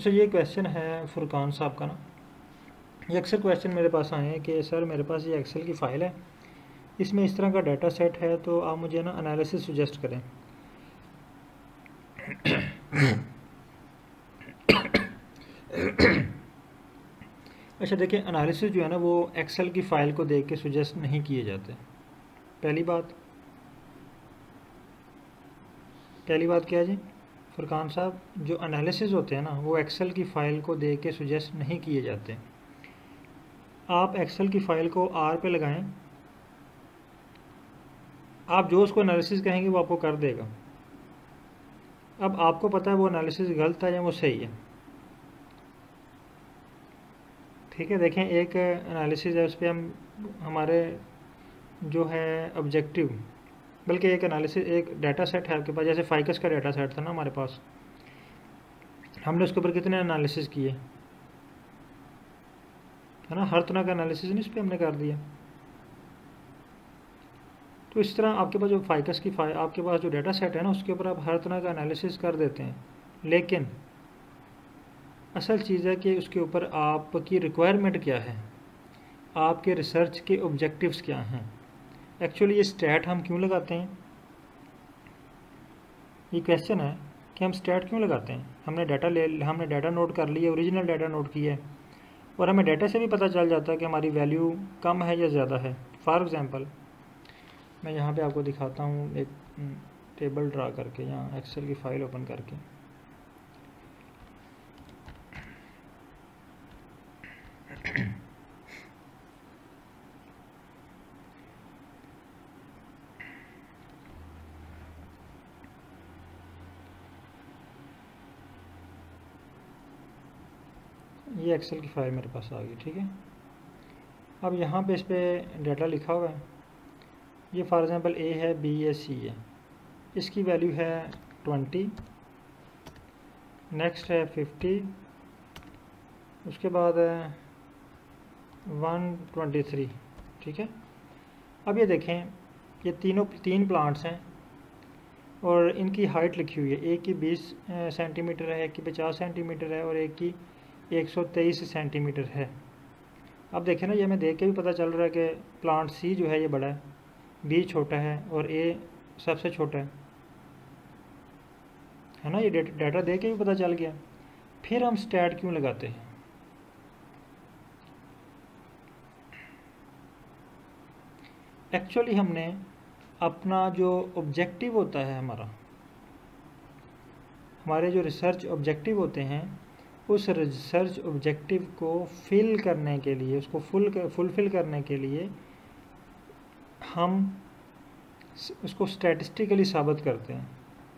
अच्छा ये क्वेश्चन है फुरकान साहब का ना। ये अक्सर क्वेश्चन मेरे पास आए हैं कि, सर, मेरे पास ये एक्सेल की फ़ाइल है। इसमें इस तरह का डाटा सेट है तो आप मुझे ना एनालिसिस सुजेस्ट करें। अच्छा देखिए एनालिसिस जो है ना, वो एक्सेल की फ़ाइल को देख के सुजेस्ट नहीं किए जाते। पहली बात पहली बात क्या है जी? फुरकान साहब, जो एनालिसिस होते हैं ना, वो एक्सेल की फ़ाइल को दे के सुजेस्ट नहीं किए जाते। आप एक्सेल की फ़ाइल को आर पे लगाएँ। आप जो उसको एनालिसिस कहेंगे, वो आपको कर देगा। अब आपको पता है वो एनालिसिस गलत है या वो सही है। ठीक है, देखें, एक एनालिसिस है, उस पर हम, हमारे जो है ऑब्जेक्टिव बल्कि एक एनालिसिस एक डाटा सेट है आपके पास, जैसे फाइकस का डाटा सेट था ना हमारे पास। हमने उसके ऊपर कितने एनालिसिस किए? है ना? हर तरह का एनालिसिस इस पर हमने कर दिया। तो इस तरह आपके पास जो फाइकस की फाइ आपके पास जो डाटा सेट है ना, उसके ऊपर आप हर तरह का एनालिसिस कर देते हैं। लेकिन, असल चीज़ है कि उसके ऊपर आपकी रिक्वायरमेंट क्या है? आपके रिसर्च के ऑब्जेक्टिव्स क्या हैं? एक्चुअली ये स्टैट हम क्यों लगाते हैं? ये क्वेश्चन है कि हम स्टैट क्यों लगाते हैं? हमने डाटा ले, हमने डाटा नोट कर लिया ओरिजिनल डाटा नोट किया है। और हमें डाटा से भी पता चल जाता है कि हमारी वैल्यू कम है या ज़्यादा है। फॉर एग्ज़ाम्पल मैं यहाँ पे आपको दिखाता हूँ एक टेबल ड्रा करके या एक्सेल की फ़ाइल ओपन करके। ये एक्सेल की फ़ाइल मेरे पास आ गई, ठीक है? अब यहाँ पे इस पर डाटा लिखा हुआ है। ये फॉर एग्ज़ाम्पल ए है बी है सी है। इसकी वैल्यू है ट्वेंटी नेक्स्ट है फिफ्टी उसके बाद है वन ट्वेंटी थ्री ठीक है? अब ये देखें, ये तीनों, तीन प्लांट्स हैं और इनकी हाइट लिखी हुई है। एक की बीस सेंटीमीटर है, एक की पचास सेंटीमीटर है और एक की एक सौ तेईस सेंटीमीटर है। अब देखें ना, ये हमें देख के भी पता चल रहा है कि प्लांट सी जो है, ये बड़ा है बी छोटा है और ए सबसे छोटा है। है ना, ये डाटा देख के भी पता चल गया। फिर हम स्टैट क्यों लगाते हैं? एक्चुअली हमने अपना जो ऑब्जेक्टिव होता है हमारा, हमारे जो रिसर्च ऑब्जेक्टिव होते हैं उस रिसर्च ऑब्जेक्टिव को फिल करने के लिए, उसको फुल फुलफिल करने के लिए हम उसको स्टैटिस्टिकली साबित करते हैं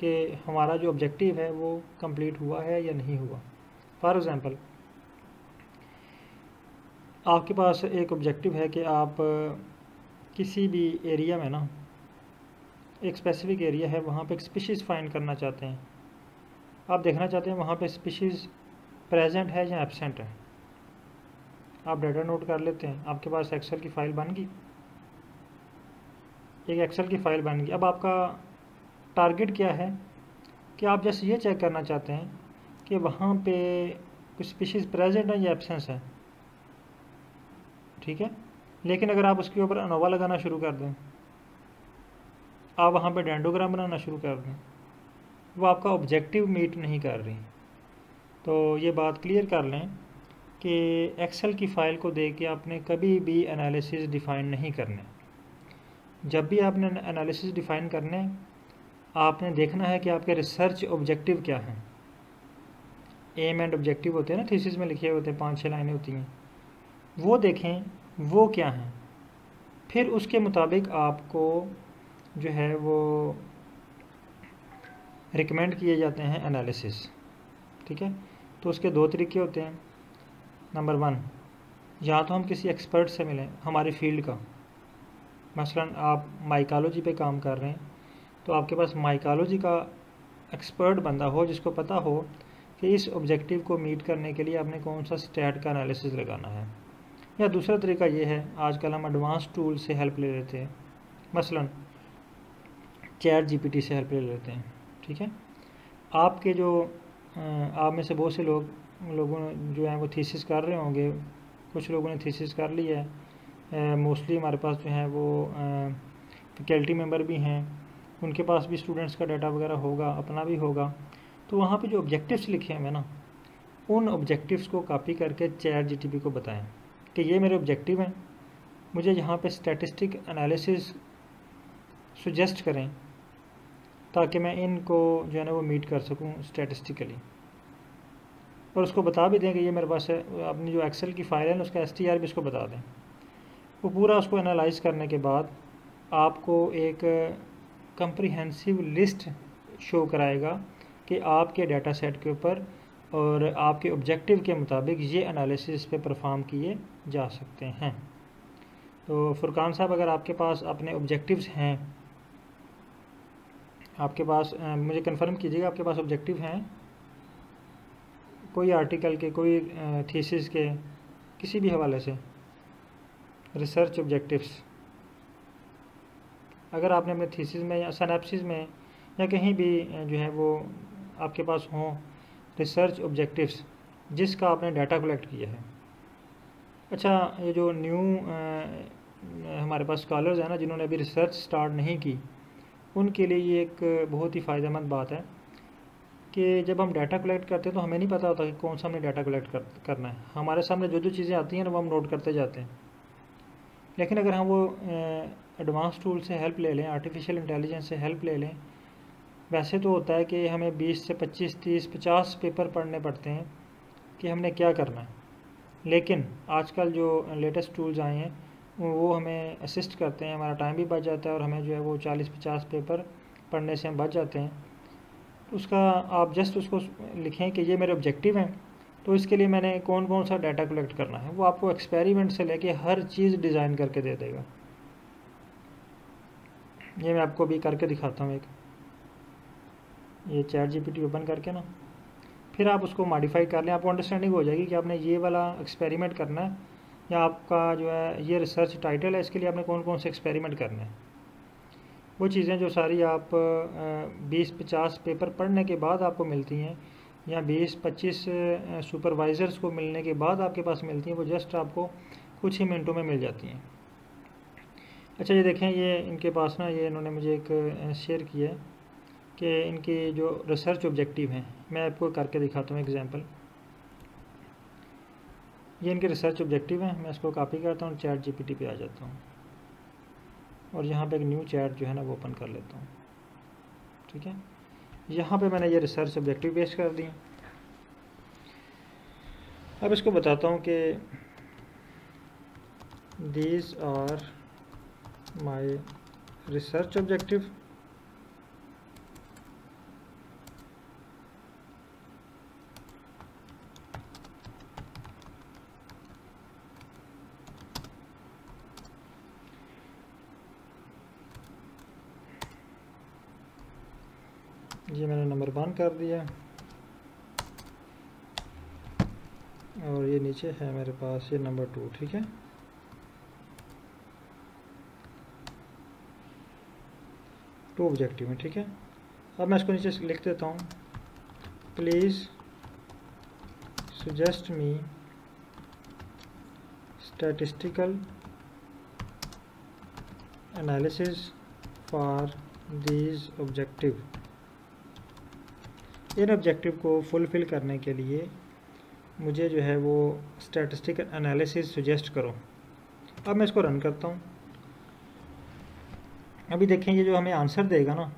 कि हमारा जो ऑब्जेक्टिव है वो कंप्लीट हुआ है या नहीं हुआ। फॉर एग्ज़ाम्पल आपके पास एक ऑब्जेक्टिव है कि आप किसी भी एरिया में ना, एक स्पेसिफिक एरिया है, वहाँ पे एक स्पीशीज़ फाइंड करना चाहते हैं। आप देखना चाहते हैं वहाँ पे स्पीशीज़ प्रेजेंट है या एबसेंट है? आप डाटा नोट कर लेते हैं। आपके पास एक्सेल की फ़ाइल बन गई? एक एक्सेल की फ़ाइल बन गई। अब आपका टारगेट क्या है? कि आप जैसे ये चेक करना चाहते हैं कि वहाँ पे कुछ स्पीशीज़ प्रेजेंट है या एबसेंस है। ठीक है? लेकिन अगर आप उसके ऊपर अनोवा लगाना शुरू कर दें, आप वहाँ पे डेंडोग्राम बनाना शुरू कर दें, वो आपका ऑब्जेक्टिव मीट नहीं कर रही। तो ये बात क्लियर कर लें कि एक्सेल की फ़ाइल को देख के आपने कभी भी एनालिसिस डिफ़ाइन नहीं करने। जब भी आपने एनालिसिस डिफ़ाइन करने, आपने देखना है कि आपके रिसर्च ऑब्जेक्टिव क्या हैं। एम एंड ऑब्जेक्टिव होते हैं ना थीसिस में लिखे होते हैं, पाँच छः लाइनें होती हैं। वो देखें, वो क्या हैं। फिर उसके मुताबिक आपको जो है वो रिकमेंड किए जाते हैं एनालिसिस ठीक है? तो उसके दो तरीके होते हैं। नंबर वन या तो हम किसी एक्सपर्ट से मिलें हमारी फ़ील्ड का। मसलन आप माइकालोजी पे काम कर रहे हैं तो आपके पास माइकालोजी का एक्सपर्ट बंदा हो जिसको पता हो कि इस ऑब्जेक्टिव को मीट करने के लिए आपने कौन सा स्टैट का एनालिसिस लगाना है। या दूसरा तरीका ये है, आजकल हम एडवांस टूल से हेल्प ले लेते हैं। मसलन चैट जीपीटी से हेल्प ले लेते हैं, ठीक है? आपके जो आप में से बहुत से लोग, लोगों जो हैं वो थीसिस कर रहे होंगे। कुछ लोगों ने थीसिस कर ली है। मोस्टली हमारे पास जो है वो फैकल्टी मेंबर भी हैं। उनके पास भी स्टूडेंट्स का डाटा वगैरह होगा, अपना भी होगा। तो वहाँ पे जो ऑब्जेक्टिव्स लिखे हैं मैं ना, उन ऑब्जेक्टिव्स को कॉपी करके चैट जीटीपी को बताएँ कि ये मेरे ऑब्जेक्टिव हैं। मुझे यहाँ पे स्टैटिस्टिक एनालिसिस सुजेस्ट करें। ताकि मैं इनको जो है ना वो मीट कर सकूँ स्टैटिस्टिकली और उसको बता भी दें कि ये मेरे पास है, अपनी जो एक्सेल की फ़ाइल है ना, उसका एस टी आर भी उसको बता दें। वो पूरा उसको एनालाइज करने के बाद आपको एक कंप्रीहेंसिव लिस्ट शो कराएगा कि आपके डाटा सेट के ऊपर और आपके ऑब्जेक्टिव के मुताबिक ये एनालिसिस पे परफॉर्म किए जा सकते हैं। तो फुरकान साहब, अगर आपके पास अपने ऑब्जेक्टिव्स हैं आपके पास मुझे कंफर्म कीजिएगा आपके पास ऑब्जेक्टिव हैं? कोई आर्टिकल के, कोई थीसिस के, किसी भी हवाले से। रिसर्च ऑब्जेक्टिव्स अगर आपने अपने थीसिस में या सनेप्सिस में या कहीं भी जो है वो आपके पास हों रिसर्च ऑब्जेक्टिव्स जिसका आपने डाटा कलेक्ट किया है। अच्छा ये जो न्यू हमारे पास स्कॉलर्स हैं ना, जिन्होंने अभी रिसर्च स्टार्ट नहीं की उनके लिए ये एक बहुत ही फ़ायदेमंद बात है कि जब हम डाटा कलेक्ट करते हैं तो हमें नहीं पता होता कि कौन सा हमने डाटा कलेक्ट कर, करना है। हमारे सामने जो जो चीज़ें आती हैं ना वो हम नोट करते जाते हैं। लेकिन अगर हम वो एडवांस टूल से हेल्प ले लें आर्टिफिशियल इंटेलिजेंस से हेल्प ले लें वैसे तो होता है कि हमें 20 से 25 30 50 पेपर पढ़ने पड़ते हैं कि हमने क्या करना है। लेकिन आजकल जो लेटेस्ट टूल्स आए हैं वो हमें असिस्ट करते हैं, हमारा टाइम भी बच जाता है और हमें जो है वो 40-50 पेपर पढ़ने से हम बच जाते हैं। उसका आप जस्ट उसको लिखें कि ये मेरे ऑब्जेक्टिव हैं तो इसके लिए मैंने कौन कौन सा डाटा कलेक्ट करना है, वो आपको एक्सपेरिमेंट से लेके हर चीज़ डिज़ाइन करके दे देगा। ये मैं आपको भी करके दिखाता हूँ एक। ये चैट जीपीटी ओपन करके ना, फिर आप उसको मॉडिफाई कर लें, आपको अंडरस्टैंडिंग हो जाएगी कि आपने ये वाला एक्सपेरिमेंट करना है या आपका जो है, ये रिसर्च टाइटल है, इसके लिए आपने कौन कौन से एक्सपेरिमेंट करने हैं? वो चीज़ें जो सारी आप बीस पचास पेपर पढ़ने के बाद आपको मिलती हैं, या बीस पच्चीस सुपरवाइज़र्स को मिलने के बाद आपके पास मिलती हैं, वो जस्ट आपको कुछ ही मिनटों में मिल जाती हैं। अच्छा ये देखें, ये इनके पास ना, ये इन्होंने मुझे एक शेयर किया है कि इनके जो रिसर्च ऑब्जेक्टिव हैं, मैं आपको करके दिखाता हूँ एग्जांपल ये इनके रिसर्च ऑब्जेक्टिव हैं। मैं इसको कॉपी करता हूँ चैट जीपीटी पे आ जाता हूँ। और यहाँ पे एक न्यू चैट जो है ना, वो ओपन कर लेता हूँ। ठीक है? यहाँ पे मैंने ये रिसर्च ऑब्जेक्टिव पेश कर दिए। अब इसको बताता हूँ कि these are my research objective ये मैंने नंबर वन कर दिया। और ये नीचे है मेरे पास, ये नंबर टू, ठीक है? टू ऑब्जेक्टिव है ठीक है? अब मैं इसको नीचे लिख देता हूँ। Please suggest me statistical analysis for these objective in objective को फुलफ़िल करने के लिए मुझे जो है वो स्टैटिस्टिकल एनालिसिस सुजेस्ट करो। अब मैं इसको रन करता हूँ। अभी देखें, ये जो हमें आंसर देगा ना,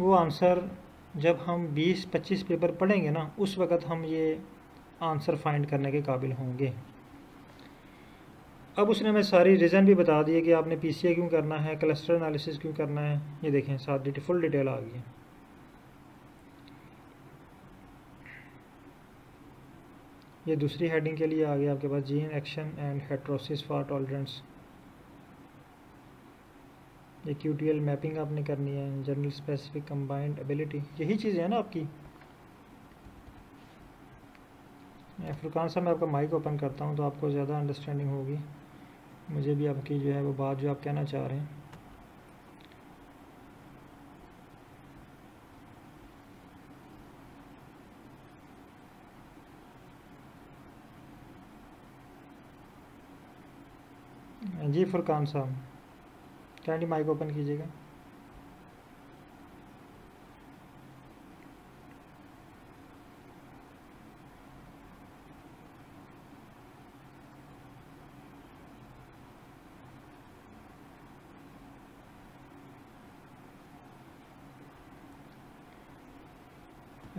वो आंसर जब हम 20-25 पेपर पढ़ेंगे ना, उस वक़्त हम ये आंसर फाइंड करने के काबिल होंगे। अब उसने हमें सारी रीज़न भी बता दिए कि आपने पीसीए क्यों करना है क्लस्टर एनालिसिस क्यों करना है। ये देखें डिटे फुल डिटेल आ गई है। ये दूसरी हेडिंग के लिए आ गया आपके पास gene action and heterosis for tolerance ये क्यूटीएल मैपिंग आपने करनी है जनरल स्पेसिफिक कंबाइंड एबिलिटी यही चीज़ें हैं ना आपकी? फुरकान साहब मैं आपका माइक ओपन करता हूँ तो आपको ज़्यादा अंडरस्टैंडिंग होगी। मुझे भी आपकी जो है वो बात जो आप कहना चाह रहे हैं। जी फुरकान साहब। कैंडी माइक ओपन कीजिएगा।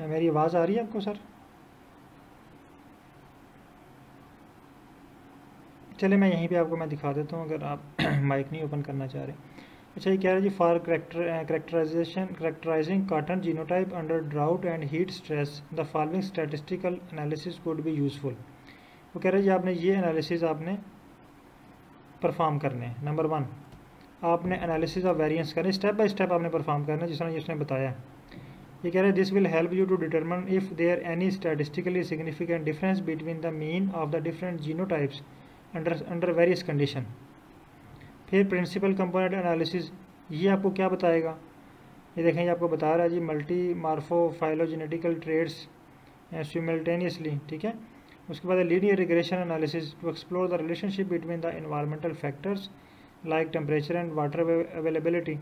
मेरी आवाज़ आ रही है आपको सर? चले मैं यहीं पे आपको मैं दिखा देता हूँ, अगर आप माइक नहीं ओपन करना चाह रहे। अच्छा ये कह रहा है जी for character characterization characterizing cotton genotype under drought and heat stress the following statistical analysis could be useful वो कह रहे हैं जी, आपने ये एनालिसिस आपने परफॉर्म करने हैं। नंबर वन आपने एनालिसिस ऑफ़ वेरिएंस करने स्टेप बाय स्टेप आपने परफॉर्म करना है, जिस तरह जिसने बताया। ये कह रहे हैं this will help you to determine if there any statistically significant difference between the mean of the different genotypes under under various condition फिर प्रिंसिपल कंपोनेंट एनालिसिस ये आपको क्या बताएगा? ये देखें, ये आपको बता रहा है जी multi morpho phylogenetical traits simultaneously ठीक है? उसके बाद linear regression analysis to explore the relationship between the environmental factors like temperature and water availability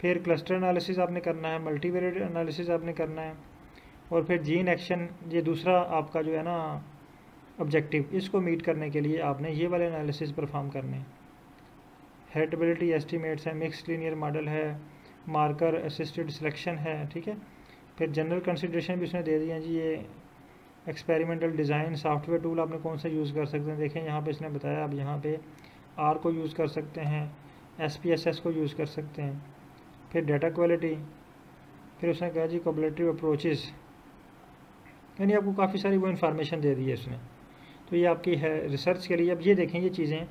फिर क्लस्टर एनालिसिस आपने करना है मल्टीवेरिएट एनालिसिस आपने करना है, और फिर जीन एक्शन ये दूसरा आपका जो है ना ऑब्जेक्टिव इसको मीट करने के लिए आपने ये वाले एनालिसिस परफॉर्म करने। हेरिटेबिलिटी एस्टीमेट्स है मिक्स लीनियर मॉडल है मार्कर असिस्टेड सिलेक्शन है, ठीक है? फिर जनरल कंसिड्रेशन भी उसने दे दिया जी, ये एक्सपेरिमेंटल डिज़ाइन सॉफ्टवेयर टूल आपने कौन सा यूज़ कर सकते हैं? देखें, यहाँ पे इसने बताया आप यहाँ पे आर को यूज़ कर सकते हैं एस पी एस एस को यूज़ कर सकते हैं। फिर डाटा क्वालिटी फिर उसने कहा जी कोबलेटिव अप्रोचेस यानी आपको काफ़ी सारी वो इन्फॉर्मेशन दे दी है उसने तो ये आपकी है रिसर्च के लिए। अब ये देखें, ये चीज़ें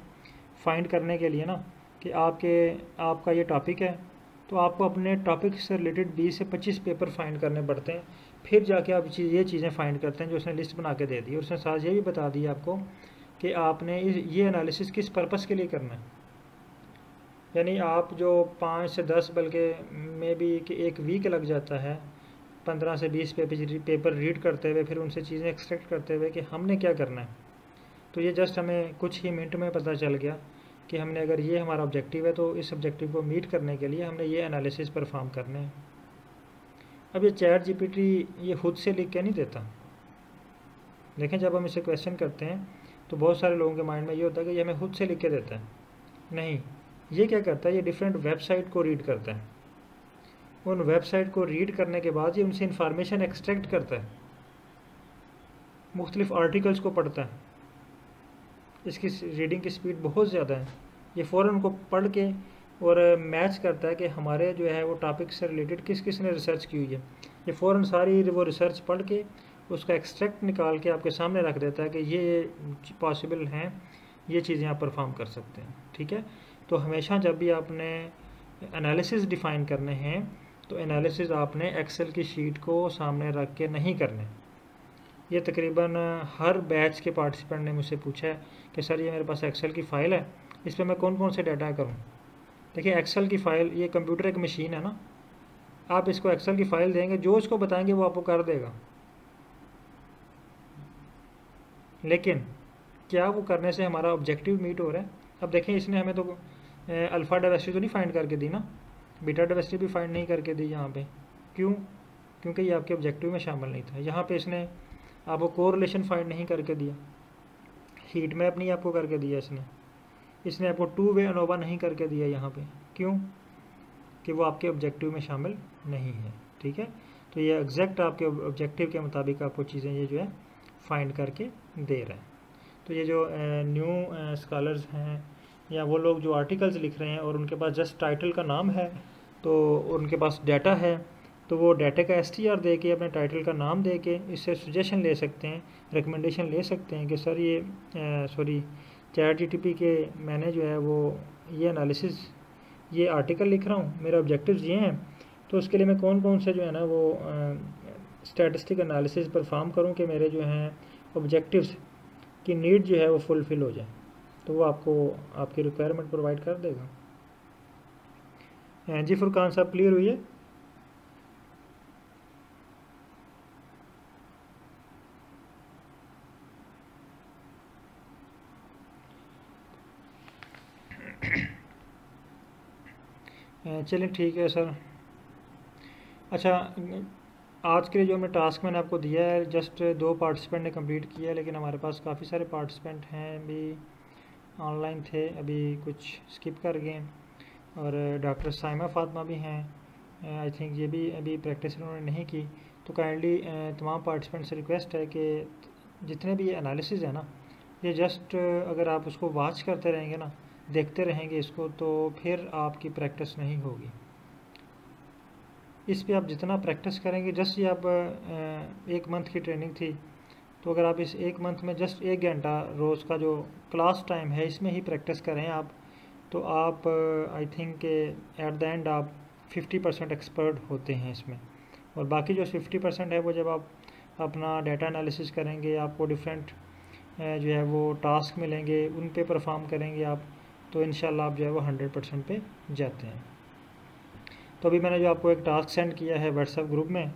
फाइंड करने के लिए ना, कि आपके, आपका ये टॉपिक है तो आपको अपने टॉपिक से रिलेटेड बीस से पच्चीस पेपर फाइंड करने पड़ते हैं। फिर जाके आप चीज़, ये चीज़ें फाइंड करते हैं जो उसने लिस्ट बना के दे दी। और उसने साथ ये भी बता दिया आपको कि आपने ये एनालिसिस किस पर्पज़ के लिए करना है। यानी आप जो पाँच से दस बल्कि मे भी कि एक वीक लग जाता है, पंद्रह से बीस पेपर पेपर रीड करते हुए, फिर उनसे चीज़ें एक्सट्रैक्ट करते हुए कि हमने क्या करना है। तो ये जस्ट हमें कुछ ही मिनट में पता चल गया कि हमने अगर ये हमारा ऑब्जेक्टिव है तो इस ऑब्जेक्टिव को मीट करने के लिए हमने ये एनालिसिस परफॉर्म करने हैं। अब ये चैट जीपीटी ये खुद से लिख के नहीं देता। देखें, जब हम इसे क्वेश्चन करते हैं तो बहुत सारे लोगों के माइंड में ये होता है कि ये हमें खुद से लिख के देता है। नहीं, ये क्या करता है? ये डिफरेंट वेबसाइट को रीड करता है। उन वेबसाइट को रीड करने के बाद ये उनसे इंफॉर्मेशन एक्सट्रैक्ट करता है। मुख्तलिफ़ आर्टिकल्स को पढ़ता है। इसकी रीडिंग की स्पीड बहुत ज़्यादा है। ये फ़ौर उनको पढ़ के और मैच करता है कि हमारे जो है वो टॉपिक से रिलेटेड किस किस ने रिसर्च की हुई है। ये फ़ौर सारी वो रिसर्च पढ़ के उसका एक्सट्रैक्ट निकाल के आपके सामने रख देता है कि ये पॉसिबल हैं, ये चीज़ें आप परफॉर्म कर सकते हैं। ठीक है? तो हमेशा जब भी आपने एनालिसिस डिफ़ाइन करने हैं तो एनालिसिस आपने एक्सेल की शीट को सामने रख के नहीं करने। ये तकरीबन हर बैच के पार्टिसिपेंट ने मुझसे पूछा है कि, सर, ये मेरे पास एक्सेल की फ़ाइल है, इस पर मैं कौन कौन से डाटा करूँ? देखिए एक्सेल की फ़ाइल ये कंप्यूटर एक मशीन है ना। आप इसको एक्सेल की फ़ाइल देंगे, जो इसको बताएँगे वो आपको कर देगा। लेकिन, क्या वो करने से हमारा ऑब्जेक्टिव मीट हो रहा है? अब देखें इसने हमें तो अल्फ़ा डाइवर्सिटी तो नहीं फाइंड करके दी ना? बीटा डाइवर्सिटी भी फाइंड नहीं करके दी यहाँ पे। क्यों? क्योंकि ये आपके ऑब्जेक्टिव में शामिल नहीं था। यहाँ पे इसने आपको कोरिलेशन फाइंड नहीं करके दिया। हीट मैप नहीं आपको करके दिया इसने। इसने आपको टू वे अनोवा नहीं करके दिया यहाँ पे। क्यों? कि वो आपके ऑब्जेक्टिव में शामिल नहीं है। ठीक है? तो ये एग्जैक्ट आपके ऑब्जेक्टिव के मुताबिक आपको चीज़ें ये जो है फाइंड करके दे रहा है। तो ये जो न्यू स्कॉलर्स हैं या वो लोग जो आर्टिकल्स लिख रहे हैं और उनके पास जस्ट टाइटल का नाम है तो उनके पास डाटा है तो वो डाटा का एस टी आर दे के अपने टाइटल का नाम दे के इससे सजेशन ले सकते हैं रिकमेंडेशन ले सकते हैं कि सर ये सॉरी चैट जी के मैंने जो है वो ये एनालिसिस ये आर्टिकल लिख रहा हूँ, मेरे ऑब्जेक्टिव्स ये हैं तो उसके लिए मैं कौन कौन से जो है ना वो स्टैटिस्टिक एनालिसिस परफॉर्म करूँ कि मेरे जो हैं ऑब्जेक्टिव्स की नीड जो है वो फुलफ़िल हो जाए। तो वो आपको, आपकी रिक्वायरमेंट प्रोवाइड कर देगा। जी, फुरकान साहब क्लियर हुई है? चलिए ठीक है सर। अच्छा आज के लिए जो हमने टास्क मैंने आपको दिया है, जस्ट दो पार्टिसिपेंट ने कंप्लीट किया है, लेकिन हमारे पास काफ़ी सारे पार्टिसिपेंट हैं अभी ऑनलाइन थे, अभी कुछ स्किप कर गए और डॉक्टर साइमा फातमा भी हैं आई थिंक ये भी अभी प्रैक्टिस उन्होंने नहीं की। तो काइंडली तमाम पार्टिसिपेंट से रिक्वेस्ट है कि जितने भी ये एनालिसिस है ना, ये जस्ट अगर आप उसको वॉच करते रहेंगे ना देखते रहेंगे इसको तो फिर आपकी प्रैक्टिस नहीं होगी। इस पे आप जितना प्रैक्टिस करेंगे, जस्ट ये आप एक मंथ की ट्रेनिंग थी तो अगर आप इस एक मंथ में जस्ट एक घंटा रोज़ का जो क्लास टाइम है, इसमें ही प्रैक्टिस करें आप तो आप I think at the end आप 50 परसेंट एक्सपर्ट होते हैं इसमें। और बाकी जो 50 परसेंट है, वो जब आप अपना डाटा एनालिसिस करेंगे, आपको डिफरेंट जो है वो टास्क मिलेंगे, उन परफॉर्म करेंगे आप तो इन आप जो है वो हंड्रेड परसेंट पे जाते हैं। तो अभी मैंने जो आपको एक टास्क सेंड किया है व्हाट्सएप ग्रुप में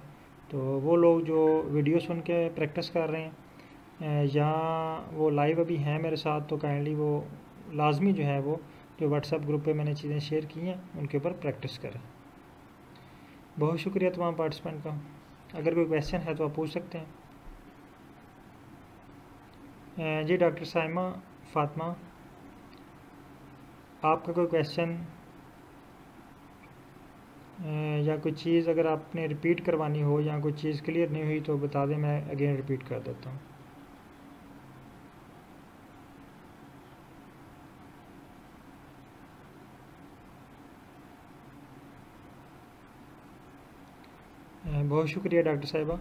तो वो लोग जो वीडियो सुन के प्रैक्टिस कर रहे हैं या वो लाइव अभी हैं मेरे साथ तो काइंडली वो लाजमी जो है वो जो व्हाट्सएप ग्रुप पे मैंने चीज़ें शेयर की हैं, उनके ऊपर प्रैक्टिस करें। बहुत शुक्रिया तमाम पार्टिसिपेंट का। अगर कोई क्वेश्चन है तो आप पूछ सकते हैं। जी डॉक्टर साइमा फातिमा आपका कोई क्वेश्चन या कोई चीज़ अगर आपने रिपीट करवानी हो या कोई चीज़ क्लियर नहीं हुई तो बता दें, मैं अगेन रिपीट कर देता हूँ। बहुत शुक्रिया डॉक्टर साहिबा।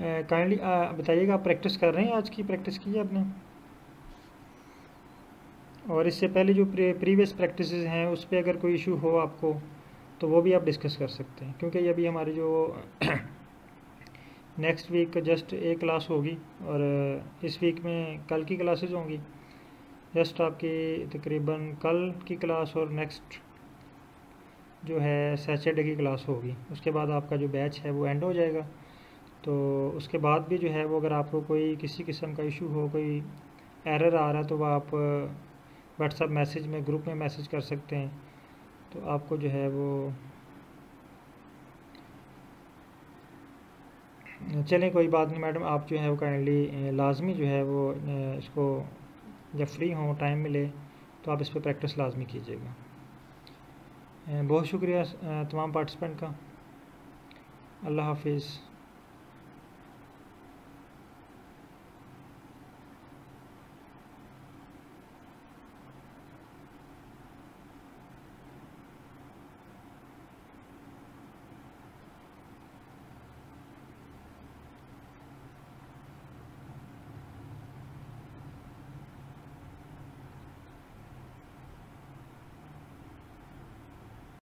काइंडली बताइएगा आप प्रैक्टिस कर रहे हैं आज की प्रैक्टिस की है आपने और इससे पहले जो प्रीवियस प्रैक्टिस हैं, उस पर अगर कोई इशू हो आपको तो वो भी आप डिस्कस कर सकते हैं। क्योंकि अभी हमारी जो नेक्स्ट वीक जस्ट एक क्लास होगी और इस वीक में कल की क्लासेस होंगी। जस्ट आपकी तकरीबन कल की क्लास और नेक्स्ट जो है सैटरडे की क्लास होगी। उसके बाद आपका जो बैच है वो एंड हो जाएगा। तो उसके बाद भी जो है वो अगर आपको कोई किसी किस्म का इशू हो, कोई एरर आ रहा है तो वह आप व्हाट्सएप मैसेज में, ग्रुप में मैसेज कर सकते हैं। तो आपको जो है वो चलें, कोई बात नहीं मैडम, आप जो है वो काइंडली लाजमी जो है वो इसको जब फ्री हों टाइम मिले तो आप इस पर प्रैक्टिस लाजमी कीजिएगा। बहुत शुक्रिया तमाम पार्टिसिपेंट का। अल्लाह हाफिज़।